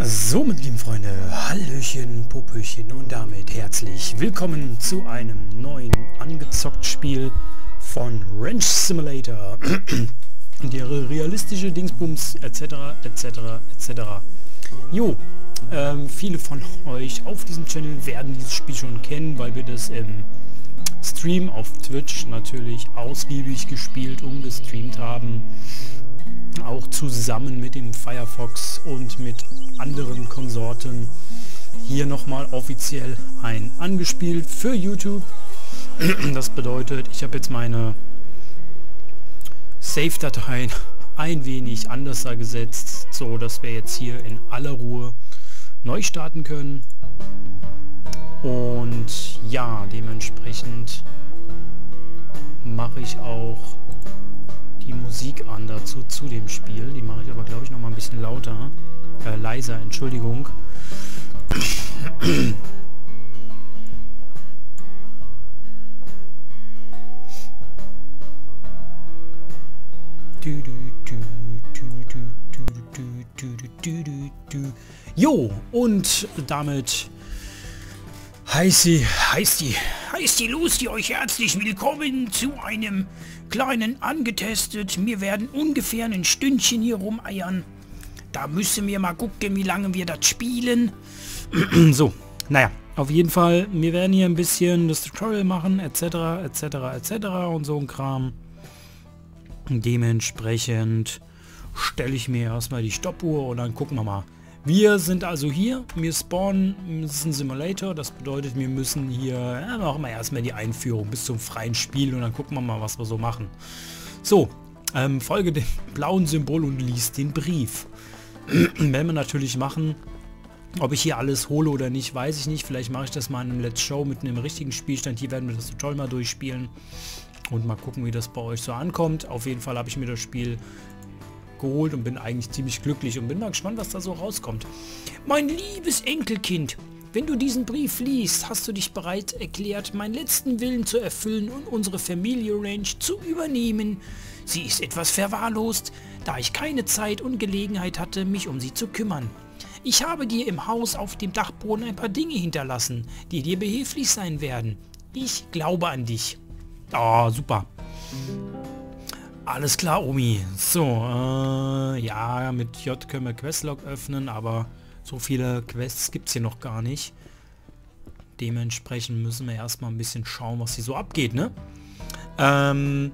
So, meine lieben Freunde, Hallöchen, Popöchen und damit herzlich willkommen zu einem neuen angezockt Spiel von Ranch Simulator. und ihre realistische Dingsbums etc. etc. etc. Jo, ähm, viele von euch auf diesem Channel werden dieses Spiel schon kennen, weil wir das im Stream auf Twitch natürlich ausgiebig gespielt und gestreamt haben auch zusammen mit dem Firefox und mit anderen Konsorten hier nochmal offiziell ein angespielt für YouTube. Das bedeutet, ich habe jetzt meine Save-Dateien ein wenig anders gesetzt, so dass wir jetzt hier in aller Ruhe neu starten können. Und ja, dementsprechend mache ich auch die Musik an dazu, zu dem Spiel. Die mache ich aber, glaube ich, noch mal ein bisschen lauter. Äh, leiser, Entschuldigung. Jo, und damit heißt die, heißt die, heißt die Lucy euch herzlich willkommen zu einem kleinen angetestet. Wir werden ungefähr ein Stündchen hier rumeiern. Da müssen wir mal gucken, wie lange wir das spielen. so, naja, auf jeden Fall, wir werden hier ein bisschen das Tutorial machen, etc., etc., etc. und so ein Kram. Dementsprechend stelle ich mir erstmal die Stoppuhr und dann gucken wir mal, wir sind also hier, wir spawnen, das ist ein Simulator, das bedeutet, wir müssen hier, ja, machen wir erstmal die Einführung bis zum freien Spiel und dann gucken wir mal, was wir so machen. So, ähm, folge dem blauen Symbol und liest den Brief. Werden wir natürlich machen. Ob ich hier alles hole oder nicht, weiß ich nicht. Vielleicht mache ich das mal in einem Let's Show mit einem richtigen Spielstand. Hier werden wir das Tutorial mal durchspielen und mal gucken, wie das bei euch so ankommt. Auf jeden Fall habe ich mir das Spiel geholt und bin eigentlich ziemlich glücklich und bin mal gespannt, was da so rauskommt. Mein liebes Enkelkind, wenn du diesen Brief liest, hast du dich bereit erklärt, meinen letzten Willen zu erfüllen und unsere Familie Ranch zu übernehmen. Sie ist etwas verwahrlost, da ich keine Zeit und Gelegenheit hatte, mich um sie zu kümmern. Ich habe dir im Haus auf dem Dachboden ein paar Dinge hinterlassen, die dir behilflich sein werden. Ich glaube an dich. Oh, super. Alles klar, Omi. So, äh, ja, mit J können wir Questlog öffnen, aber so viele Quests gibt es hier noch gar nicht. Dementsprechend müssen wir erstmal ein bisschen schauen, was hier so abgeht, ne? Ähm,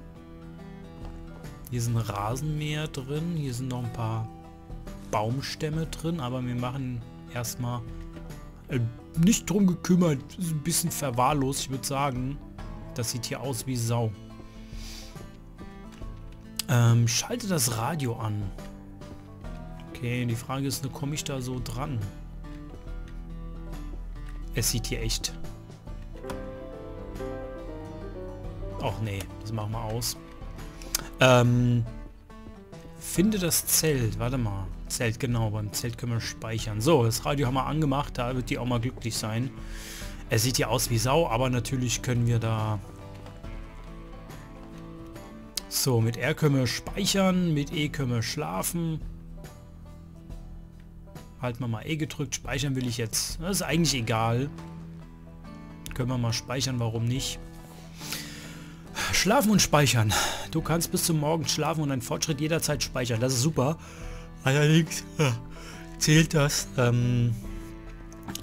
hier sind Rasenmäher drin, hier sind noch ein paar Baumstämme drin, aber wir machen erstmal äh, nicht drum gekümmert, ein bisschen verwahrlost, ich würde sagen. Das sieht hier aus wie Sau. Ähm, schalte das Radio an. Okay, die Frage ist, komme ich da so dran? Es sieht hier echt... Ach nee, das machen wir aus. Ähm, finde das Zelt. Warte mal. Zelt, genau. Beim Zelt können wir speichern. So, das Radio haben wir angemacht. Da wird die auch mal glücklich sein. Es sieht hier aus wie Sau, aber natürlich können wir da so, mit R können wir speichern, mit E können wir schlafen. Halten wir mal E gedrückt, speichern will ich jetzt. Das ist eigentlich egal. Können wir mal speichern, warum nicht. Schlafen und speichern. Du kannst bis zum Morgen schlafen und deinen Fortschritt jederzeit speichern. Das ist super. Allerdings äh, zählt das ähm,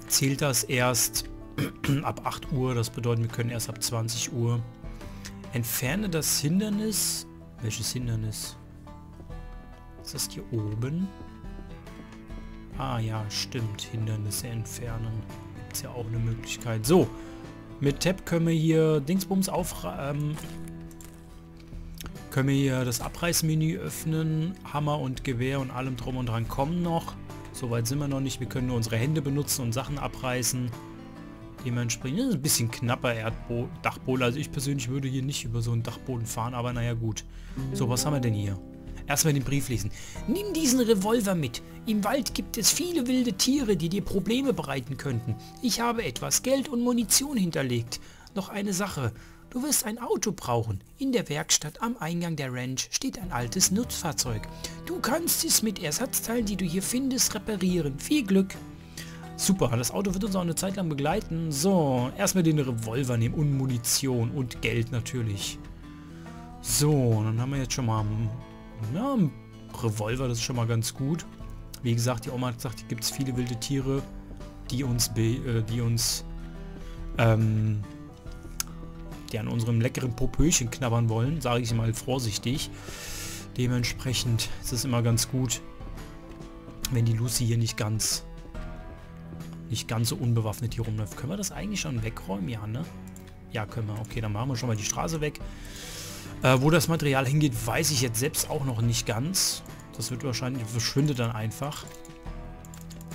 zählt das erst ab 8 Uhr. Das bedeutet, wir können erst ab 20 Uhr. Entferne das Hindernis welches Hindernis? Ist das hier oben? Ah ja, stimmt. Hindernisse entfernen. Gibt es ja auch eine Möglichkeit. So, mit Tab können wir hier Dingsbums auf... Ähm, können wir hier das Abreißmenü öffnen. Hammer und Gewehr und allem drum und dran kommen noch. Soweit sind wir noch nicht. Wir können nur unsere Hände benutzen und Sachen abreißen. Dementsprechend ist ein bisschen knapper Erdbo Dachboden. Also ich persönlich würde hier nicht über so einen Dachboden fahren, aber naja gut. So, was haben wir denn hier? Erstmal den Brief lesen. Nimm diesen Revolver mit. Im Wald gibt es viele wilde Tiere, die dir Probleme bereiten könnten. Ich habe etwas Geld und Munition hinterlegt. Noch eine Sache. Du wirst ein Auto brauchen. In der Werkstatt am Eingang der Ranch steht ein altes Nutzfahrzeug. Du kannst es mit Ersatzteilen, die du hier findest, reparieren. Viel Glück. Super, das Auto wird uns auch eine Zeit lang begleiten. So, erstmal den Revolver nehmen und Munition und Geld natürlich. So, dann haben wir jetzt schon mal ja, einen Revolver, das ist schon mal ganz gut. Wie gesagt, die Oma hat gesagt, hier gibt es viele wilde Tiere, die uns, äh, die uns ähm, die an unserem leckeren Popöchen knabbern wollen, sage ich mal vorsichtig. Dementsprechend ist es immer ganz gut, wenn die Lucy hier nicht ganz nicht ganz so unbewaffnet hier rumläuft. Können wir das eigentlich schon wegräumen? Ja, ne? Ja, können wir. Okay, dann machen wir schon mal die Straße weg. Äh, wo das Material hingeht, weiß ich jetzt selbst auch noch nicht ganz. Das wird wahrscheinlich, verschwindet dann einfach.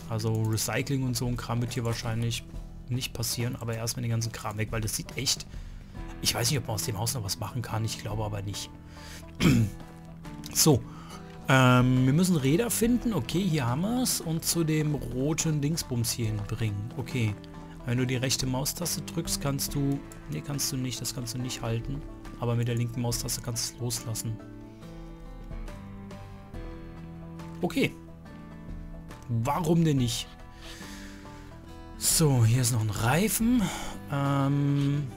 Also Recycling und so ein Kram wird hier wahrscheinlich nicht passieren, aber erstmal den ganzen Kram weg, weil das sieht echt ich weiß nicht, ob man aus dem Haus noch was machen kann. Ich glaube aber nicht. so. Ähm, wir müssen Räder finden. Okay, hier haben wir es. Und zu dem roten Dingsbums hier hinbringen. Okay. Wenn du die rechte Maustaste drückst, kannst du... Ne, kannst du nicht. Das kannst du nicht halten. Aber mit der linken Maustaste kannst du es loslassen. Okay. Warum denn nicht? So, hier ist noch ein Reifen. Ähm,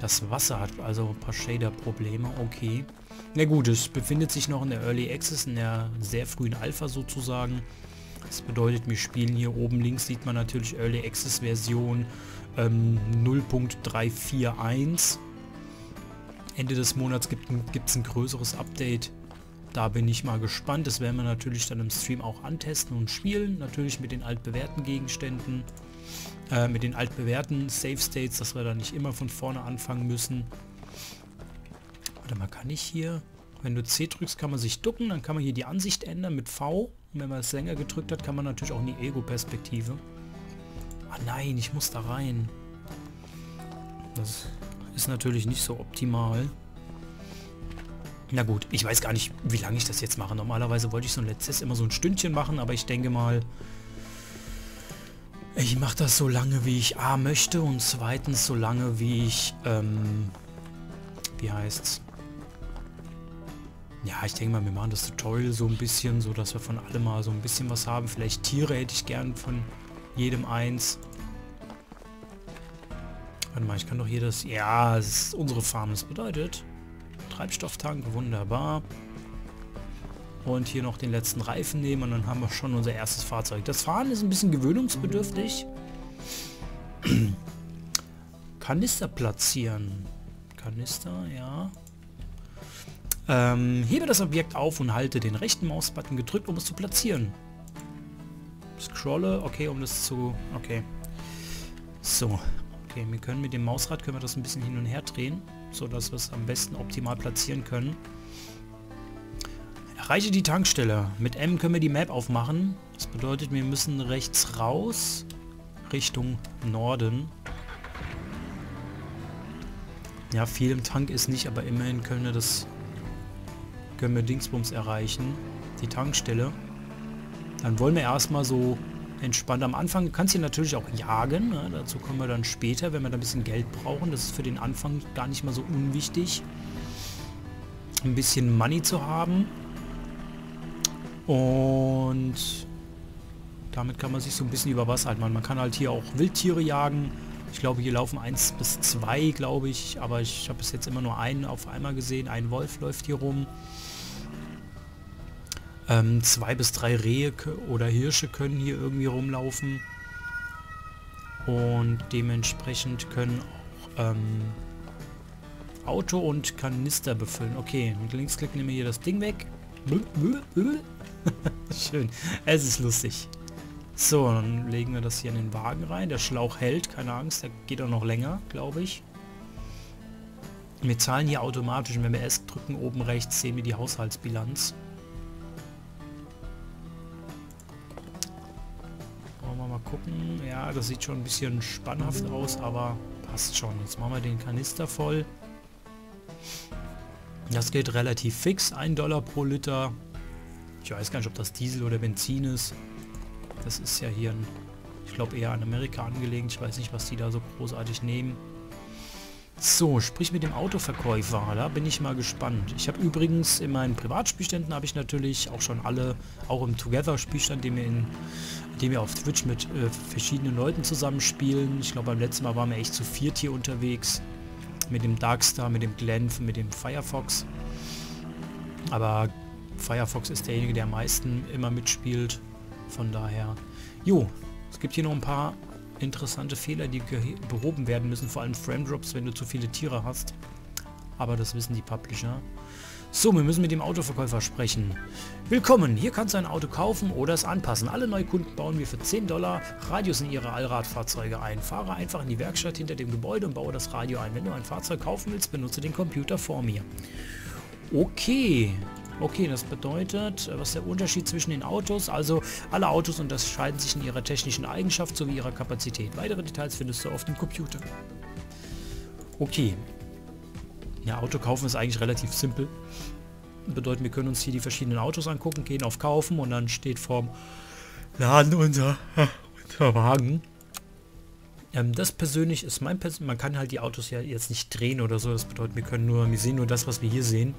das Wasser hat also ein paar Shader-Probleme, okay. Na gut, es befindet sich noch in der Early Access, in der sehr frühen Alpha sozusagen. Das bedeutet, wir spielen hier oben links, sieht man natürlich Early Access Version ähm, 0.341. Ende des Monats gibt es ein größeres Update. Da bin ich mal gespannt. Das werden wir natürlich dann im Stream auch antesten und spielen. Natürlich mit den altbewährten Gegenständen. Äh, mit den altbewährten Save States, dass wir da nicht immer von vorne anfangen müssen. Warte mal, kann ich hier... Wenn du C drückst, kann man sich ducken, dann kann man hier die Ansicht ändern mit V. Und wenn man es länger gedrückt hat, kann man natürlich auch in die Ego-Perspektive. Ah nein, ich muss da rein. Das ist natürlich nicht so optimal. Na gut, ich weiß gar nicht, wie lange ich das jetzt mache. Normalerweise wollte ich so ein letztes immer so ein Stündchen machen, aber ich denke mal, ich mache das so lange, wie ich A möchte und zweitens so lange, wie ich, ähm, wie heißt's? Ja, ich denke mal, wir machen das Tutorial so ein bisschen, so dass wir von allem mal so ein bisschen was haben. Vielleicht Tiere hätte ich gern von jedem eins. Warte mal, ich kann doch hier das... Ja, es ist unsere Farm. Das bedeutet, Treibstofftank, wunderbar und hier noch den letzten Reifen nehmen und dann haben wir schon unser erstes Fahrzeug. Das Fahren ist ein bisschen gewöhnungsbedürftig. Kanister platzieren. Kanister, ja. Ähm, hebe das Objekt auf und halte den rechten Mausbutton gedrückt, um es zu platzieren. Scrolle, okay, um das zu... Okay. So. Okay, wir können mit dem Mausrad können wir das ein bisschen hin und her drehen, so dass wir es am besten optimal platzieren können. Erreiche die Tankstelle. Mit M können wir die Map aufmachen. Das bedeutet, wir müssen rechts raus. Richtung Norden. Ja, viel im Tank ist nicht, aber immerhin können wir das... Können wir Dingsbums erreichen. Die Tankstelle. Dann wollen wir erstmal so entspannt. Am Anfang kannst du natürlich auch jagen. Ne? Dazu kommen wir dann später, wenn wir da ein bisschen Geld brauchen. Das ist für den Anfang gar nicht mal so unwichtig. Ein bisschen Money zu haben. Und damit kann man sich so ein bisschen über Wasser halten. Man kann halt hier auch Wildtiere jagen. Ich glaube, hier laufen eins bis zwei, glaube ich. Aber ich habe bis jetzt immer nur einen auf einmal gesehen. Ein Wolf läuft hier rum. Ähm, zwei bis drei Rehe oder Hirsche können hier irgendwie rumlaufen. Und dementsprechend können auch ähm, Auto und Kanister befüllen. Okay, mit Linksklick nehmen wir hier das Ding weg. Schön. Es ist lustig. So, dann legen wir das hier in den Wagen rein. Der Schlauch hält, keine Angst, der geht auch noch länger, glaube ich. Wir zahlen hier automatisch wenn wir S drücken, oben rechts sehen wir die Haushaltsbilanz. Ja, das sieht schon ein bisschen spannhaft aus, aber passt schon. Jetzt machen wir den Kanister voll. Das geht relativ fix, 1 Dollar pro Liter. Ich weiß gar nicht, ob das Diesel oder Benzin ist. Das ist ja hier, ein, ich glaube, eher an Amerika angelegt. Ich weiß nicht, was die da so großartig nehmen. So, sprich mit dem Autoverkäufer, da bin ich mal gespannt. Ich habe übrigens in meinen Privatspielständen habe ich natürlich auch schon alle, auch im Together-Spielstand, den wir in dem wir auf Twitch mit äh, verschiedenen Leuten zusammenspielen. Ich glaube beim letzten Mal waren wir echt zu viert hier unterwegs. Mit dem Darkstar, mit dem Glenn, mit dem Firefox. Aber Firefox ist derjenige, der am meisten immer mitspielt. Von daher. Jo, es gibt hier noch ein paar interessante Fehler, die behoben werden müssen, vor allem Frame Drops, wenn du zu viele Tiere hast. Aber das wissen die Publisher. So, wir müssen mit dem Autoverkäufer sprechen. Willkommen, hier kannst du ein Auto kaufen oder es anpassen. Alle Neukunden bauen wir für 10 Dollar Radios in ihre Allradfahrzeuge ein. Fahre einfach in die Werkstatt hinter dem Gebäude und baue das Radio ein. Wenn du ein Fahrzeug kaufen willst, benutze den Computer vor mir. Okay, Okay, das bedeutet, was ist der Unterschied zwischen den Autos? Also alle Autos unterscheiden sich in ihrer technischen Eigenschaft sowie ihrer Kapazität. Weitere Details findest du auf dem Computer. Okay. Ja, Auto kaufen ist eigentlich relativ simpel. Bedeutet, wir können uns hier die verschiedenen Autos angucken, gehen auf Kaufen und dann steht vorm Laden unser, unser Wagen. Ähm, das persönlich ist mein Pers man kann halt die Autos ja jetzt nicht drehen oder so, das bedeutet, wir können nur, wir sehen nur das, was wir hier sehen.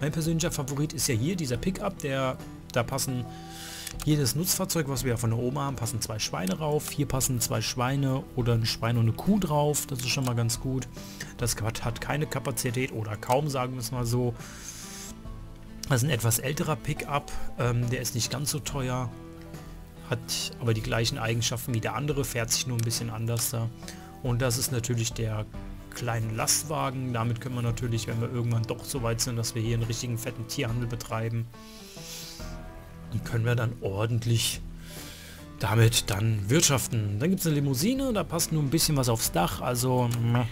Mein persönlicher Favorit ist ja hier, dieser Pickup, der, da passen jedes Nutzfahrzeug, was wir ja von der Oma haben, passen zwei Schweine rauf. Hier passen zwei Schweine oder ein Schwein und eine Kuh drauf. Das ist schon mal ganz gut. Das hat keine Kapazität oder kaum, sagen wir es mal so. Das ist ein etwas älterer Pickup. Ähm, der ist nicht ganz so teuer hat aber die gleichen Eigenschaften wie der andere, fährt sich nur ein bisschen anders da. Und das ist natürlich der kleine Lastwagen. Damit können wir natürlich, wenn wir irgendwann doch so weit sind, dass wir hier einen richtigen fetten Tierhandel betreiben, können wir dann ordentlich damit dann wirtschaften. Dann gibt es eine Limousine, da passt nur ein bisschen was aufs Dach, also meh.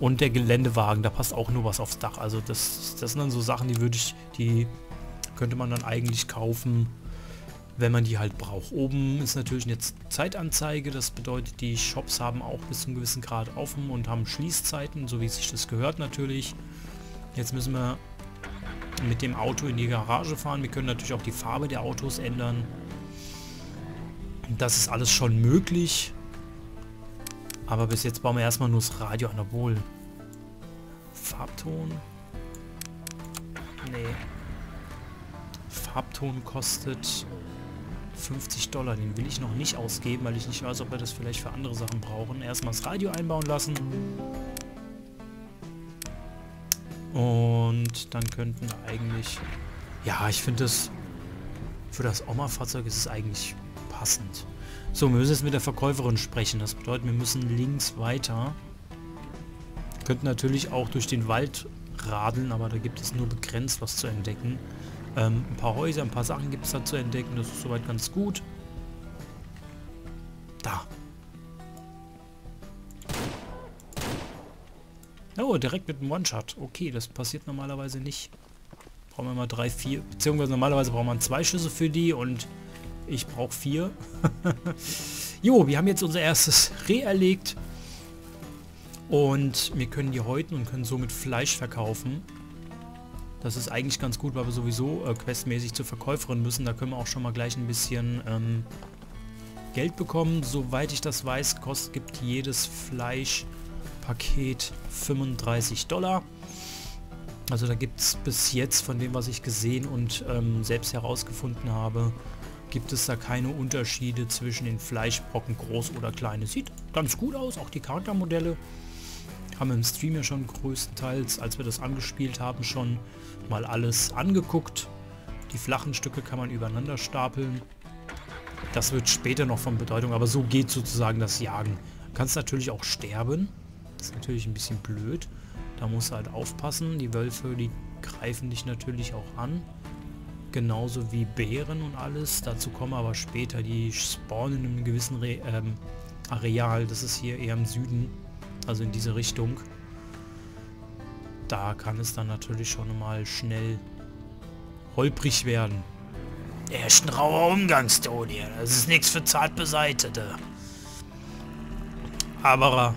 und der Geländewagen, da passt auch nur was aufs Dach. Also das, das sind dann so Sachen, die würde ich, die könnte man dann eigentlich kaufen, wenn man die halt braucht. Oben ist natürlich jetzt Zeitanzeige, das bedeutet, die Shops haben auch bis zu einem gewissen Grad offen und haben Schließzeiten, so wie sich das gehört natürlich. Jetzt müssen wir mit dem Auto in die Garage fahren. Wir können natürlich auch die Farbe der Autos ändern. Das ist alles schon möglich. Aber bis jetzt bauen wir erstmal nur das Radio an, obwohl... Farbton? Nee. Farbton kostet 50 Dollar, den will ich noch nicht ausgeben, weil ich nicht weiß, ob wir das vielleicht für andere Sachen brauchen. Erstmal das Radio einbauen lassen. Und dann könnten wir eigentlich... Ja, ich finde das... Für das Oma-Fahrzeug ist es eigentlich passend. So, wir müssen jetzt mit der Verkäuferin sprechen. Das bedeutet, wir müssen links weiter. Könnten natürlich auch durch den Wald radeln, aber da gibt es nur begrenzt was zu entdecken. Ähm, ein paar Häuser, ein paar Sachen gibt es da zu entdecken. Das ist soweit ganz gut. Da. Oh, direkt mit einem One-Shot. Okay, das passiert normalerweise nicht. Brauchen wir mal drei, vier. Beziehungsweise normalerweise braucht man zwei Schüsse für die und ich brauche vier. jo, wir haben jetzt unser erstes Reh erlegt. Und wir können die häuten und können somit Fleisch verkaufen. Das ist eigentlich ganz gut, weil wir sowieso äh, questmäßig zur Verkäuferin müssen. Da können wir auch schon mal gleich ein bisschen ähm, Geld bekommen. Soweit ich das weiß, kostet gibt jedes Fleischpaket 35 Dollar. Also da gibt es bis jetzt, von dem was ich gesehen und ähm, selbst herausgefunden habe, gibt es da keine Unterschiede zwischen den Fleischbrocken groß oder kleine. Sieht ganz gut aus, auch die Charaktermodelle haben im Stream ja schon größtenteils, als wir das angespielt haben, schon mal alles angeguckt. Die flachen Stücke kann man übereinander stapeln. Das wird später noch von Bedeutung, aber so geht sozusagen das Jagen. Du kannst natürlich auch sterben. Das ist natürlich ein bisschen blöd. Da musst du halt aufpassen. Die Wölfe, die greifen dich natürlich auch an. Genauso wie Bären und alles. Dazu kommen aber später. Die spawnen in einem gewissen Re ähm, Areal. Das ist hier eher im Süden. Also in diese Richtung. Da kann es dann natürlich schon mal schnell holprig werden. Er ist ein rauer Umgangston hier. Das ist nichts für zart beseitete. Aber,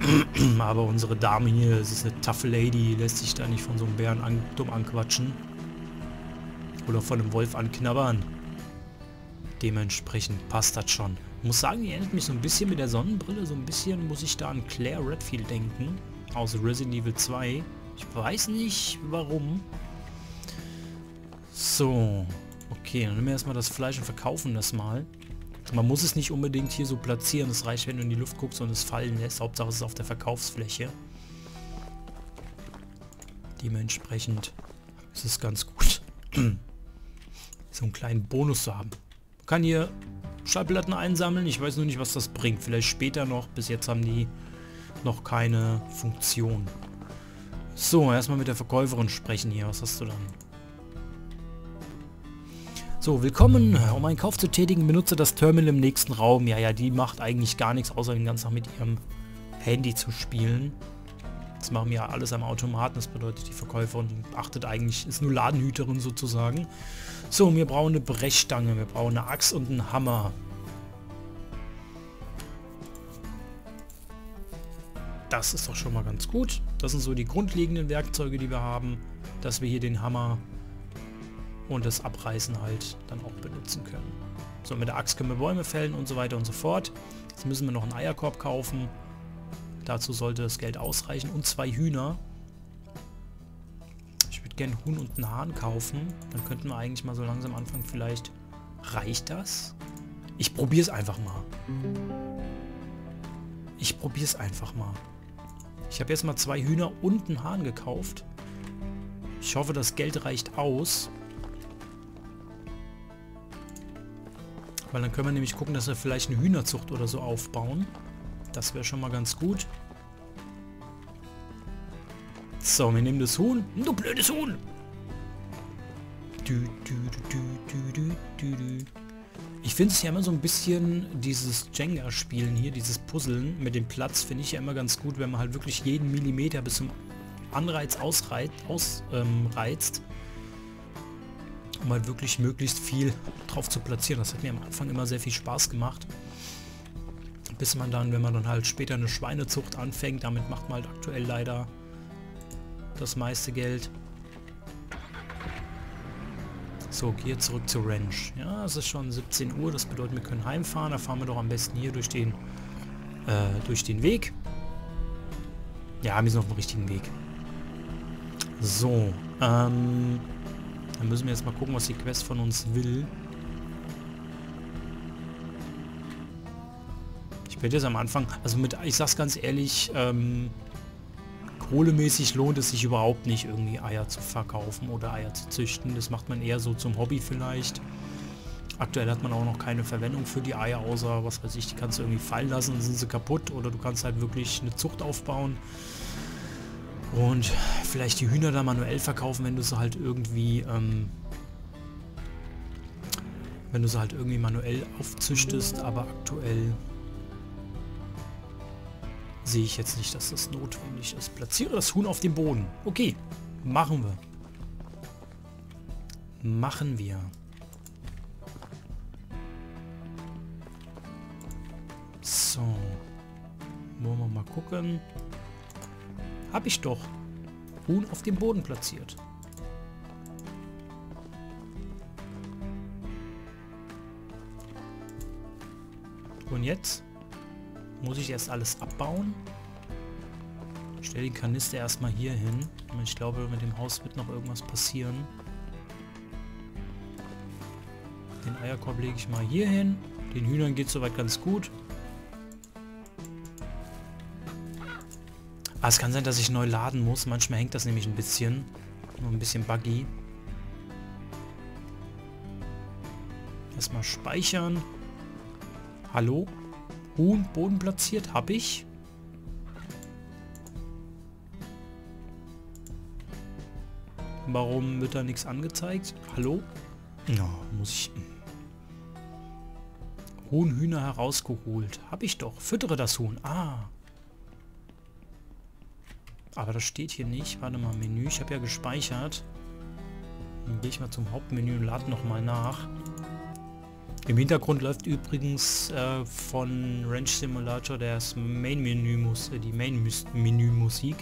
aber unsere Dame hier, es ist eine tough Lady, lässt sich da nicht von so einem Bären an, dumm anquatschen. Oder von einem Wolf anknabbern. Dementsprechend passt das schon. Muss sagen, die erinnert mich so ein bisschen mit der Sonnenbrille, so ein bisschen muss ich da an Claire Redfield denken. aus Resident Evil 2. Ich weiß nicht, warum. So. Okay, dann nehmen wir erstmal das Fleisch und verkaufen das mal. Man muss es nicht unbedingt hier so platzieren. Es reicht, wenn du in die Luft guckst und es fallen lässt. Hauptsache es ist auf der Verkaufsfläche. Dementsprechend ist es ganz gut, so einen kleinen Bonus zu haben. Man kann hier Schallplatten einsammeln. Ich weiß nur nicht, was das bringt. Vielleicht später noch. Bis jetzt haben die noch keine Funktion. So, erstmal mit der Verkäuferin sprechen hier. Was hast du dann? So, willkommen. Um einen Kauf zu tätigen, benutze das Terminal im nächsten Raum. Ja, ja, die macht eigentlich gar nichts, außer den ganzen Tag mit ihrem Handy zu spielen. Das machen wir ja alles am Automaten. Das bedeutet, die Verkäuferin achtet eigentlich, ist nur Ladenhüterin sozusagen. So, wir brauchen eine Brechstange, wir brauchen eine Axt und einen Hammer. Das ist doch schon mal ganz gut. Das sind so die grundlegenden Werkzeuge, die wir haben, dass wir hier den Hammer und das Abreißen halt dann auch benutzen können. So, mit der Axt können wir Bäume fällen und so weiter und so fort. Jetzt müssen wir noch einen Eierkorb kaufen. Dazu sollte das Geld ausreichen und zwei Hühner gerne Huhn und einen Hahn kaufen. Dann könnten wir eigentlich mal so langsam anfangen. Vielleicht reicht das? Ich probiere es einfach mal. Ich probiere es einfach mal. Ich habe jetzt mal zwei Hühner und einen Hahn gekauft. Ich hoffe, das Geld reicht aus. Weil dann können wir nämlich gucken, dass wir vielleicht eine Hühnerzucht oder so aufbauen. Das wäre schon mal ganz gut. So, wir nehmen das Huhn. Du blödes Huhn! Ich finde es ja immer so ein bisschen, dieses Jenga-Spielen hier, dieses Puzzeln mit dem Platz, finde ich ja immer ganz gut, wenn man halt wirklich jeden Millimeter bis zum Anreiz ausreizt, aus, ähm, um halt wirklich möglichst viel drauf zu platzieren. Das hat mir am Anfang immer sehr viel Spaß gemacht. Bis man dann, wenn man dann halt später eine Schweinezucht anfängt, damit macht man halt aktuell leider das meiste Geld. So, hier zurück zur Ranch. Ja, es ist schon 17 Uhr, das bedeutet, wir können heimfahren. Da fahren wir doch am besten hier durch den, äh, durch den Weg. Ja, wir sind auf dem richtigen Weg. So, ähm, dann müssen wir jetzt mal gucken, was die Quest von uns will. Ich werde jetzt am Anfang, also mit, ich sag's ganz ehrlich, ähm, kohlemäßig lohnt es sich überhaupt nicht, irgendwie Eier zu verkaufen oder Eier zu züchten. Das macht man eher so zum Hobby vielleicht. Aktuell hat man auch noch keine Verwendung für die Eier, außer, was weiß ich, die kannst du irgendwie fallen lassen, dann sind sie kaputt. Oder du kannst halt wirklich eine Zucht aufbauen. Und vielleicht die Hühner da manuell verkaufen, wenn du sie halt irgendwie, ähm, wenn du sie halt irgendwie manuell aufzüchtest. Aber aktuell sehe ich jetzt nicht, dass das notwendig ist. Platziere das Huhn auf dem Boden. Okay, machen wir. Machen wir. So. Wollen wir mal gucken. Hab ich doch. Huhn auf dem Boden platziert. Und jetzt? Muss ich erst alles abbauen? Ich stelle den Kanister erstmal hier hin. Ich glaube, mit dem Haus wird noch irgendwas passieren. Den Eierkorb lege ich mal hier hin. Den Hühnern geht soweit ganz gut. Ah, es kann sein, dass ich neu laden muss. Manchmal hängt das nämlich ein bisschen. Nur ein bisschen buggy. Erstmal speichern. Hallo? Huhn Boden platziert? Habe ich. Warum wird da nichts angezeigt? Hallo? Ja, muss ich... Huhn, Hühner herausgeholt. Habe ich doch. Füttere das Huhn. Ah. Aber das steht hier nicht. Warte mal, Menü. Ich habe ja gespeichert. Dann gehe ich mal zum Hauptmenü und lade nochmal nach. Im Hintergrund läuft übrigens äh, von Ranch Simulator das Main-Menü, äh, die Main-Menü-Musik.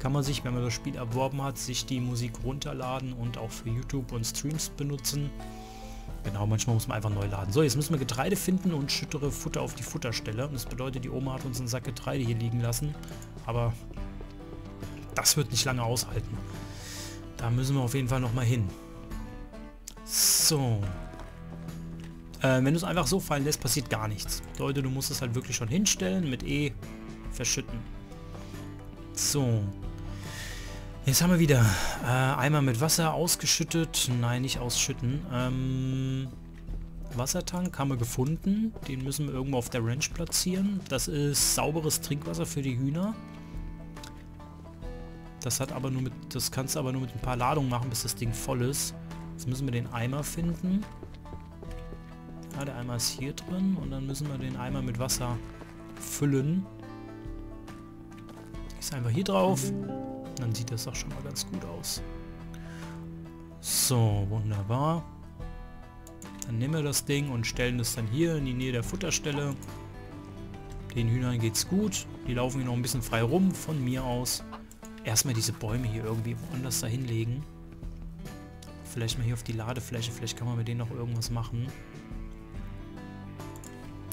Kann man sich, wenn man das Spiel erworben hat, sich die Musik runterladen und auch für YouTube und Streams benutzen. Genau, manchmal muss man einfach neu laden. So, jetzt müssen wir Getreide finden und schüttere Futter auf die Futterstelle. Und das bedeutet, die Oma hat uns einen Sack Getreide hier liegen lassen. Aber das wird nicht lange aushalten. Da müssen wir auf jeden Fall nochmal hin. So. Äh, wenn du es einfach so fallen lässt, passiert gar nichts. Leute, du musst es halt wirklich schon hinstellen, mit E verschütten. So. Jetzt haben wir wieder äh, einmal mit Wasser ausgeschüttet. Nein, nicht ausschütten. Ähm, Wassertank haben wir gefunden. Den müssen wir irgendwo auf der Ranch platzieren. Das ist sauberes Trinkwasser für die Hühner. Das hat aber nur mit, das kannst du aber nur mit ein paar Ladungen machen, bis das Ding voll ist. Jetzt müssen wir den Eimer finden. Ja, der Eimer ist hier drin und dann müssen wir den Eimer mit Wasser füllen. Ist einfach hier drauf. Dann sieht das auch schon mal ganz gut aus. So, wunderbar. Dann nehmen wir das Ding und stellen es dann hier in die Nähe der Futterstelle. Den Hühnern geht's gut. Die laufen hier noch ein bisschen frei rum von mir aus. Erstmal diese Bäume hier irgendwie woanders da hinlegen. Vielleicht mal hier auf die Ladefläche. Vielleicht kann man mit denen noch irgendwas machen.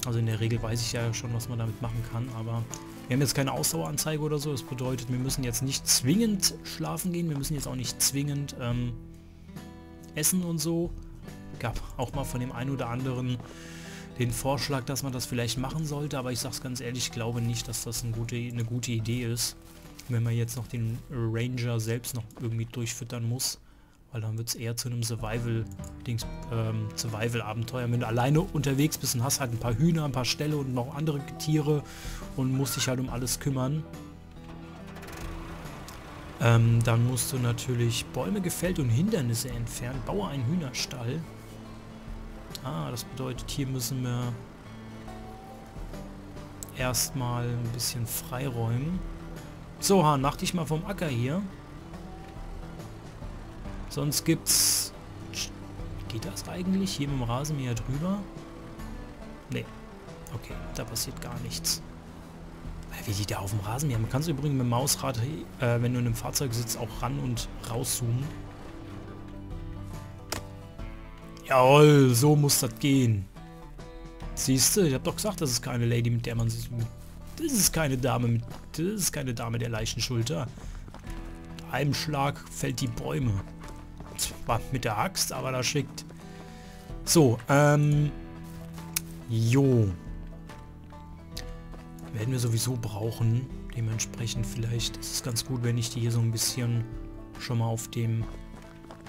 Also in der Regel weiß ich ja schon, was man damit machen kann, aber wir haben jetzt keine Ausdaueranzeige oder so. Das bedeutet, wir müssen jetzt nicht zwingend schlafen gehen. Wir müssen jetzt auch nicht zwingend ähm, essen und so gab auch mal von dem einen oder anderen den Vorschlag, dass man das vielleicht machen sollte, aber ich sag's ganz ehrlich, ich glaube nicht, dass das eine gute, eine gute Idee ist, wenn man jetzt noch den Ranger selbst noch irgendwie durchfüttern muss, weil dann wird es eher zu einem ähm, Survival-Abenteuer. Wenn du alleine unterwegs bist und hast halt ein paar Hühner, ein paar Ställe und noch andere Tiere und musst dich halt um alles kümmern, ähm, dann musst du natürlich Bäume gefällt und Hindernisse entfernen. Baue einen Hühnerstall. Ah, das bedeutet, hier müssen wir erstmal ein bisschen freiräumen. So, Hahn, mach dich mal vom Acker hier. Sonst gibt's... Geht das eigentlich? Hier mit dem Rasenmäher drüber? Nee. Okay, da passiert gar nichts. Wie die da auf dem Rasenmäher. Man kann es übrigens mit dem Mausrad, äh, wenn du in einem Fahrzeug sitzt, auch ran und rauszoomen. Jawohl, so muss das gehen. Siehst du, ich hab doch gesagt, das ist keine Lady, mit der man sich... Das ist keine Dame mit... Das ist keine Dame der leichten Schulter. Mit einem Schlag fällt die Bäume. Zwar mit der Axt, aber da schickt. So, ähm... Jo. Werden wir sowieso brauchen. Dementsprechend vielleicht ist es ganz gut, wenn ich die hier so ein bisschen schon mal auf dem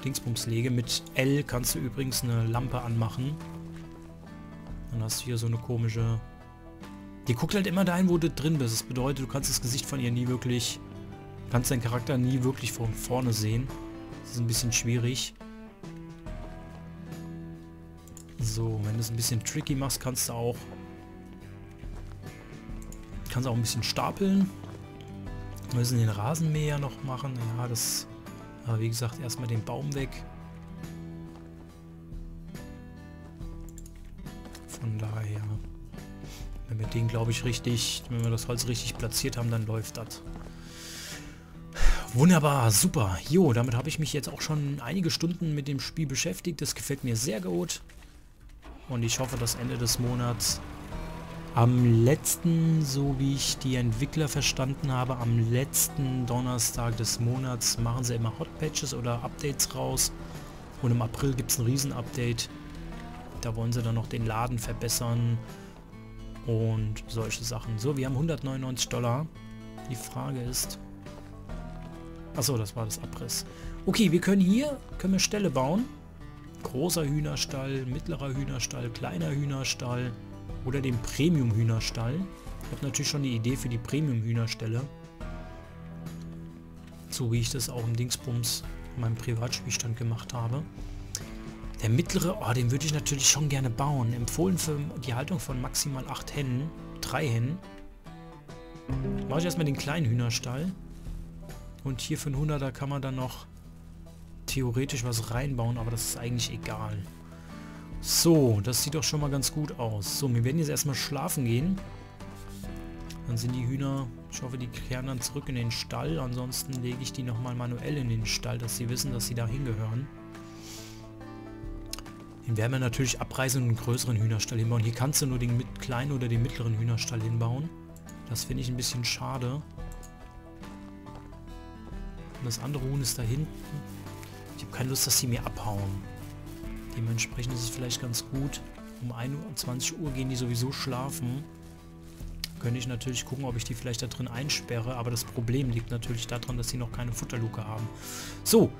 Dingsbums lege. Mit L kannst du übrigens eine Lampe anmachen. Dann hast du hier so eine komische... Die guckt halt immer dahin, wo du drin bist. Das bedeutet, du kannst das Gesicht von ihr nie wirklich... kannst deinen Charakter nie wirklich von vorne sehen. Das ist ein bisschen schwierig. So, wenn du es ein bisschen tricky machst, kannst du auch... Kannst auch ein bisschen stapeln. Wir müssen den Rasenmäher noch machen. Ja, das aber wie gesagt, erstmal den Baum weg. Von daher, wenn wir den, glaube ich, richtig, wenn wir das Holz richtig platziert haben, dann läuft das. Wunderbar, super. Jo, damit habe ich mich jetzt auch schon einige Stunden mit dem Spiel beschäftigt. Das gefällt mir sehr gut. Und ich hoffe, dass Ende des Monats am letzten, so wie ich die Entwickler verstanden habe, am letzten Donnerstag des Monats machen sie immer Hotpatches oder Updates raus. Und im April gibt es ein Riesen-Update. Da wollen sie dann noch den Laden verbessern und solche Sachen. So, wir haben 199 Dollar. Die Frage ist... Achso, das war das Abriss. Okay, wir können hier, können wir Ställe bauen. Großer Hühnerstall, mittlerer Hühnerstall, kleiner Hühnerstall. Oder den Premium-Hühnerstall. Ich habe natürlich schon die Idee für die Premium-Hühnerstelle. So wie ich das auch im Dingsbums in meinem Privatspielstand gemacht habe. Der mittlere, oh, den würde ich natürlich schon gerne bauen. Empfohlen für die Haltung von maximal 8 Hennen. 3 Hennen. Mache ich erstmal den kleinen Hühnerstall. Und hier für einen 100er kann man dann noch theoretisch was reinbauen, aber das ist eigentlich egal. So, das sieht doch schon mal ganz gut aus. So, wir werden jetzt erstmal schlafen gehen. Dann sind die Hühner, ich hoffe, die kehren dann zurück in den Stall. Ansonsten lege ich die nochmal manuell in den Stall, dass sie wissen, dass sie da hingehören. Den werden wir natürlich abreißen und einen größeren Hühnerstall hinbauen. Hier kannst du nur den kleinen oder den mittleren Hühnerstall hinbauen. Das finde ich ein bisschen schade. Und das andere Huhn ist da hinten. Ich habe keine Lust, dass sie mir abhauen. Dementsprechend ist es vielleicht ganz gut. Um 21 Uhr gehen die sowieso schlafen. Könnte ich natürlich gucken, ob ich die vielleicht da drin einsperre. Aber das Problem liegt natürlich daran, dass sie noch keine Futterluke haben. So,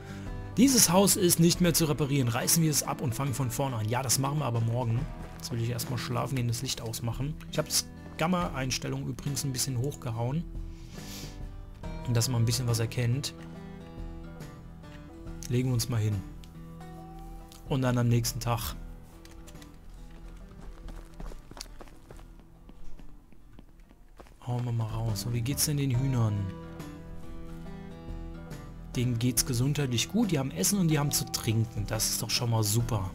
dieses Haus ist nicht mehr zu reparieren. Reißen wir es ab und fangen von vorne an. Ja, das machen wir aber morgen. Jetzt will ich erstmal schlafen gehen, das Licht ausmachen. Ich habe das Gamma-Einstellung übrigens ein bisschen hochgehauen. Dass man ein bisschen was erkennt. Legen wir uns mal hin. Und dann am nächsten Tag. Hauen wir mal raus. So, wie geht's denn den Hühnern? Denen geht's gesundheitlich gut. Die haben Essen und die haben zu trinken. Das ist doch schon mal super.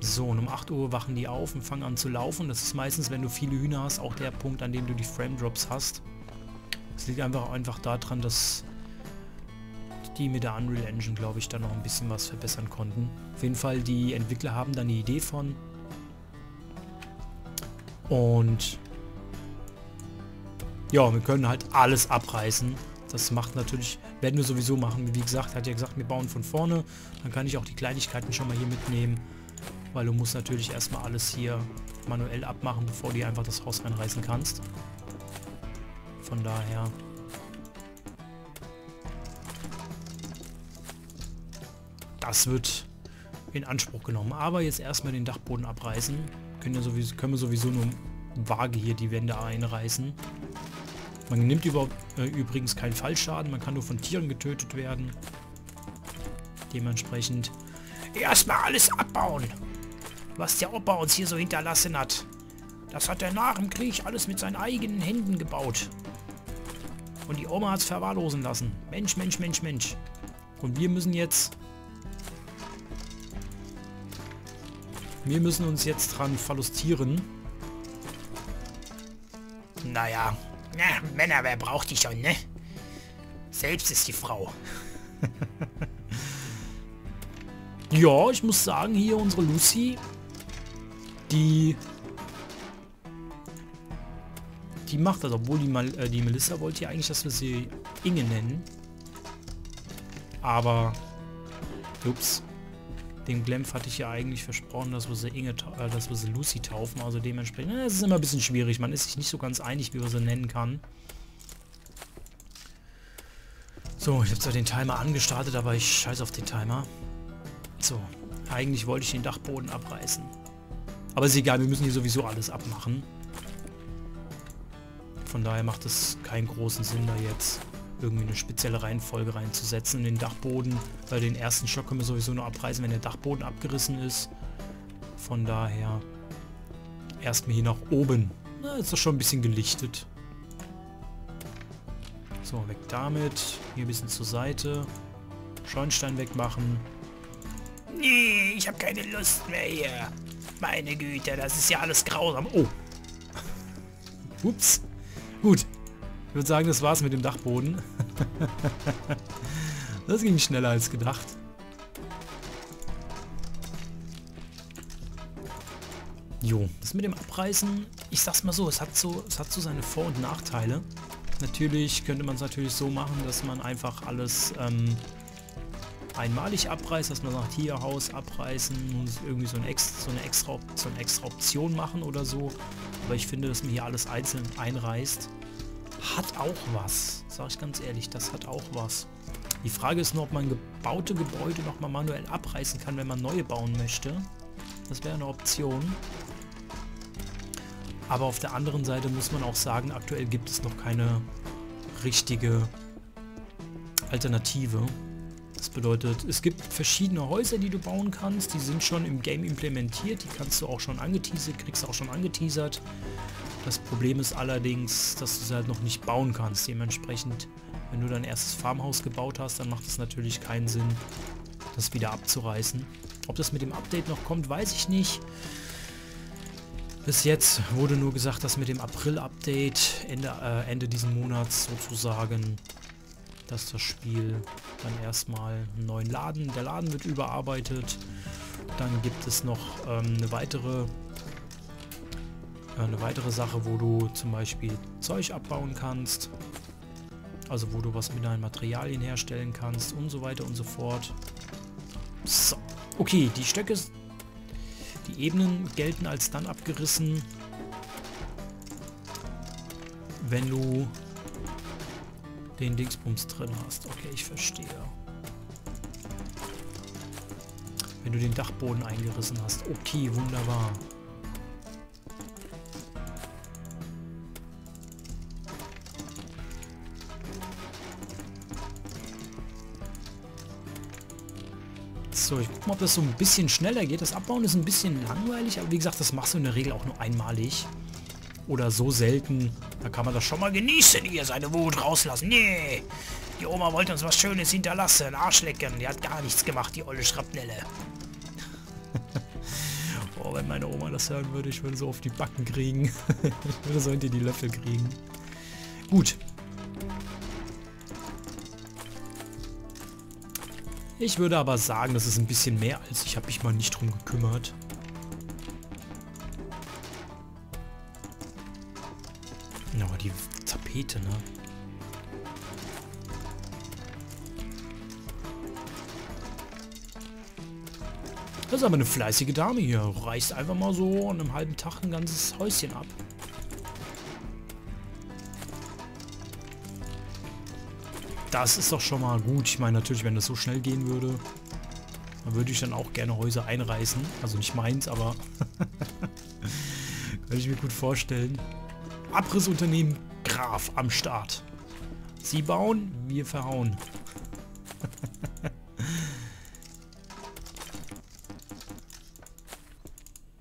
So, und um 8 Uhr wachen die auf und fangen an zu laufen. Das ist meistens, wenn du viele Hühner hast, auch der Punkt, an dem du die Frame Drops hast. Es liegt einfach, einfach daran, dass die mit der Unreal Engine, glaube ich, da noch ein bisschen was verbessern konnten. Auf jeden Fall, die Entwickler haben da eine Idee von. Und ja, wir können halt alles abreißen. Das macht natürlich, werden wir sowieso machen. Wie gesagt, hat ja gesagt, wir bauen von vorne. Dann kann ich auch die Kleinigkeiten schon mal hier mitnehmen. Weil du musst natürlich erstmal alles hier manuell abmachen, bevor du einfach das Haus reinreißen kannst. Von daher Das wird in Anspruch genommen. Aber jetzt erstmal den Dachboden abreißen. Können, ja sowieso, können wir sowieso nur vage hier die Wände einreißen. Man nimmt überhaupt äh, übrigens keinen Fallschaden. Man kann nur von Tieren getötet werden. Dementsprechend erstmal alles abbauen. Was der Opa uns hier so hinterlassen hat. Das hat er nach dem Krieg alles mit seinen eigenen Händen gebaut. Und die Oma hat es verwahrlosen lassen. Mensch, Mensch, Mensch, Mensch. Und wir müssen jetzt Wir müssen uns jetzt dran verlustieren. Naja, na, Männer, wer braucht die schon, ne? Selbst ist die Frau. ja, ich muss sagen, hier unsere Lucy, die die macht das, obwohl die, Mal, äh, die Melissa wollte ja eigentlich, dass wir sie Inge nennen. Aber, ups, dem Glemp hatte ich ja eigentlich versprochen, dass wir sie, Inge, äh, dass wir sie Lucy taufen. Also dementsprechend, es ist immer ein bisschen schwierig. Man ist sich nicht so ganz einig, wie man sie nennen kann. So, ich habe zwar den Timer angestartet, aber ich scheiße auf den Timer. So, eigentlich wollte ich den Dachboden abreißen. Aber ist egal, wir müssen hier sowieso alles abmachen. Von daher macht es keinen großen Sinn da jetzt irgendwie eine spezielle Reihenfolge reinzusetzen. In den Dachboden, weil den ersten Stock können wir sowieso nur abreißen, wenn der Dachboden abgerissen ist. Von daher erstmal hier nach oben. Na, ist das schon ein bisschen gelichtet. So, weg damit. Hier ein bisschen zur Seite. Schornstein wegmachen. Nee, ich habe keine Lust mehr hier. Meine Güte, das ist ja alles grausam. Oh. Ups. Gut, würde sagen, das war's mit dem Dachboden. das ging schneller als gedacht. Jo, das mit dem Abreißen, ich sag's mal so, es hat so, es hat so seine Vor- und Nachteile. Natürlich könnte man es natürlich so machen, dass man einfach alles ähm, einmalig abreißt, dass man sagt, hier Haus abreißen und irgendwie so, ein Ex, so, eine extra, so eine extra Option machen oder so. Aber ich finde, dass man hier alles einzeln einreißt, hat auch was. Sag ich ganz ehrlich, das hat auch was. Die Frage ist nur, ob man gebaute Gebäude nochmal manuell abreißen kann, wenn man neue bauen möchte. Das wäre eine Option. Aber auf der anderen Seite muss man auch sagen, aktuell gibt es noch keine richtige Alternative. Das bedeutet, es gibt verschiedene Häuser, die du bauen kannst. Die sind schon im Game implementiert. Die kannst du auch schon angeteasert, kriegst auch schon angeteasert. Das Problem ist allerdings, dass du sie halt noch nicht bauen kannst. Dementsprechend, wenn du dein erstes Farmhaus gebaut hast, dann macht es natürlich keinen Sinn, das wieder abzureißen. Ob das mit dem Update noch kommt, weiß ich nicht. Bis jetzt wurde nur gesagt, dass mit dem April-Update Ende, äh, Ende diesen Monats sozusagen, dass das Spiel dann erstmal einen neuen Laden, der Laden wird überarbeitet. Dann gibt es noch ähm, eine weitere eine weitere Sache, wo du zum Beispiel Zeug abbauen kannst. Also wo du was mit deinen Materialien herstellen kannst und so weiter und so fort. So. Okay, die Stöcke, die Ebenen gelten als dann abgerissen, wenn du den Dingsbums drin hast. Okay, ich verstehe. Wenn du den Dachboden eingerissen hast. Okay, wunderbar. So, ich guck mal, ob das so ein bisschen schneller geht. Das Abbauen ist ein bisschen langweilig, aber wie gesagt, das machst du in der Regel auch nur einmalig. Oder so selten. Da kann man das schon mal genießen, hier seine Wut rauslassen. Nee, die Oma wollte uns was Schönes hinterlassen. Arschlecken. Die hat gar nichts gemacht, die olle Schrapnelle. oh, wenn meine Oma das hören würde, ich würde so auf die Backen kriegen. ich würde so hinter die Löffel kriegen. Gut, Ich würde aber sagen, das ist ein bisschen mehr als ich habe mich mal nicht drum gekümmert. Aber die Tapete, ne? Das ist aber eine fleißige Dame hier. Reißt einfach mal so an einem halben Tag ein ganzes Häuschen ab. Das ist doch schon mal gut. Ich meine natürlich, wenn das so schnell gehen würde, dann würde ich dann auch gerne Häuser einreißen. Also nicht meins, aber kann ich mir gut vorstellen. Abrissunternehmen Graf am Start. Sie bauen, wir verhauen.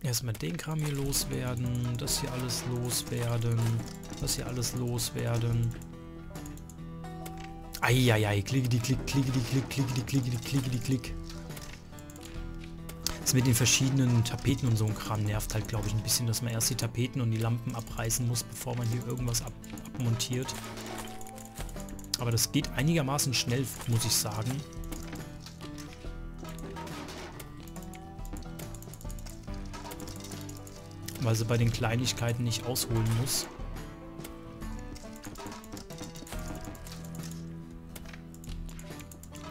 Erstmal den Kram hier loswerden, das hier alles loswerden, das hier alles loswerden. Eieiei, klicke die klick, klicke die klick, klicke die klicke die klicke die klick. Das mit den verschiedenen Tapeten und so ein Kram nervt halt, glaube ich, ein bisschen, dass man erst die Tapeten und die Lampen abreißen muss, bevor man hier irgendwas ab abmontiert. Aber das geht einigermaßen schnell, muss ich sagen. Weil sie bei den Kleinigkeiten nicht ausholen muss.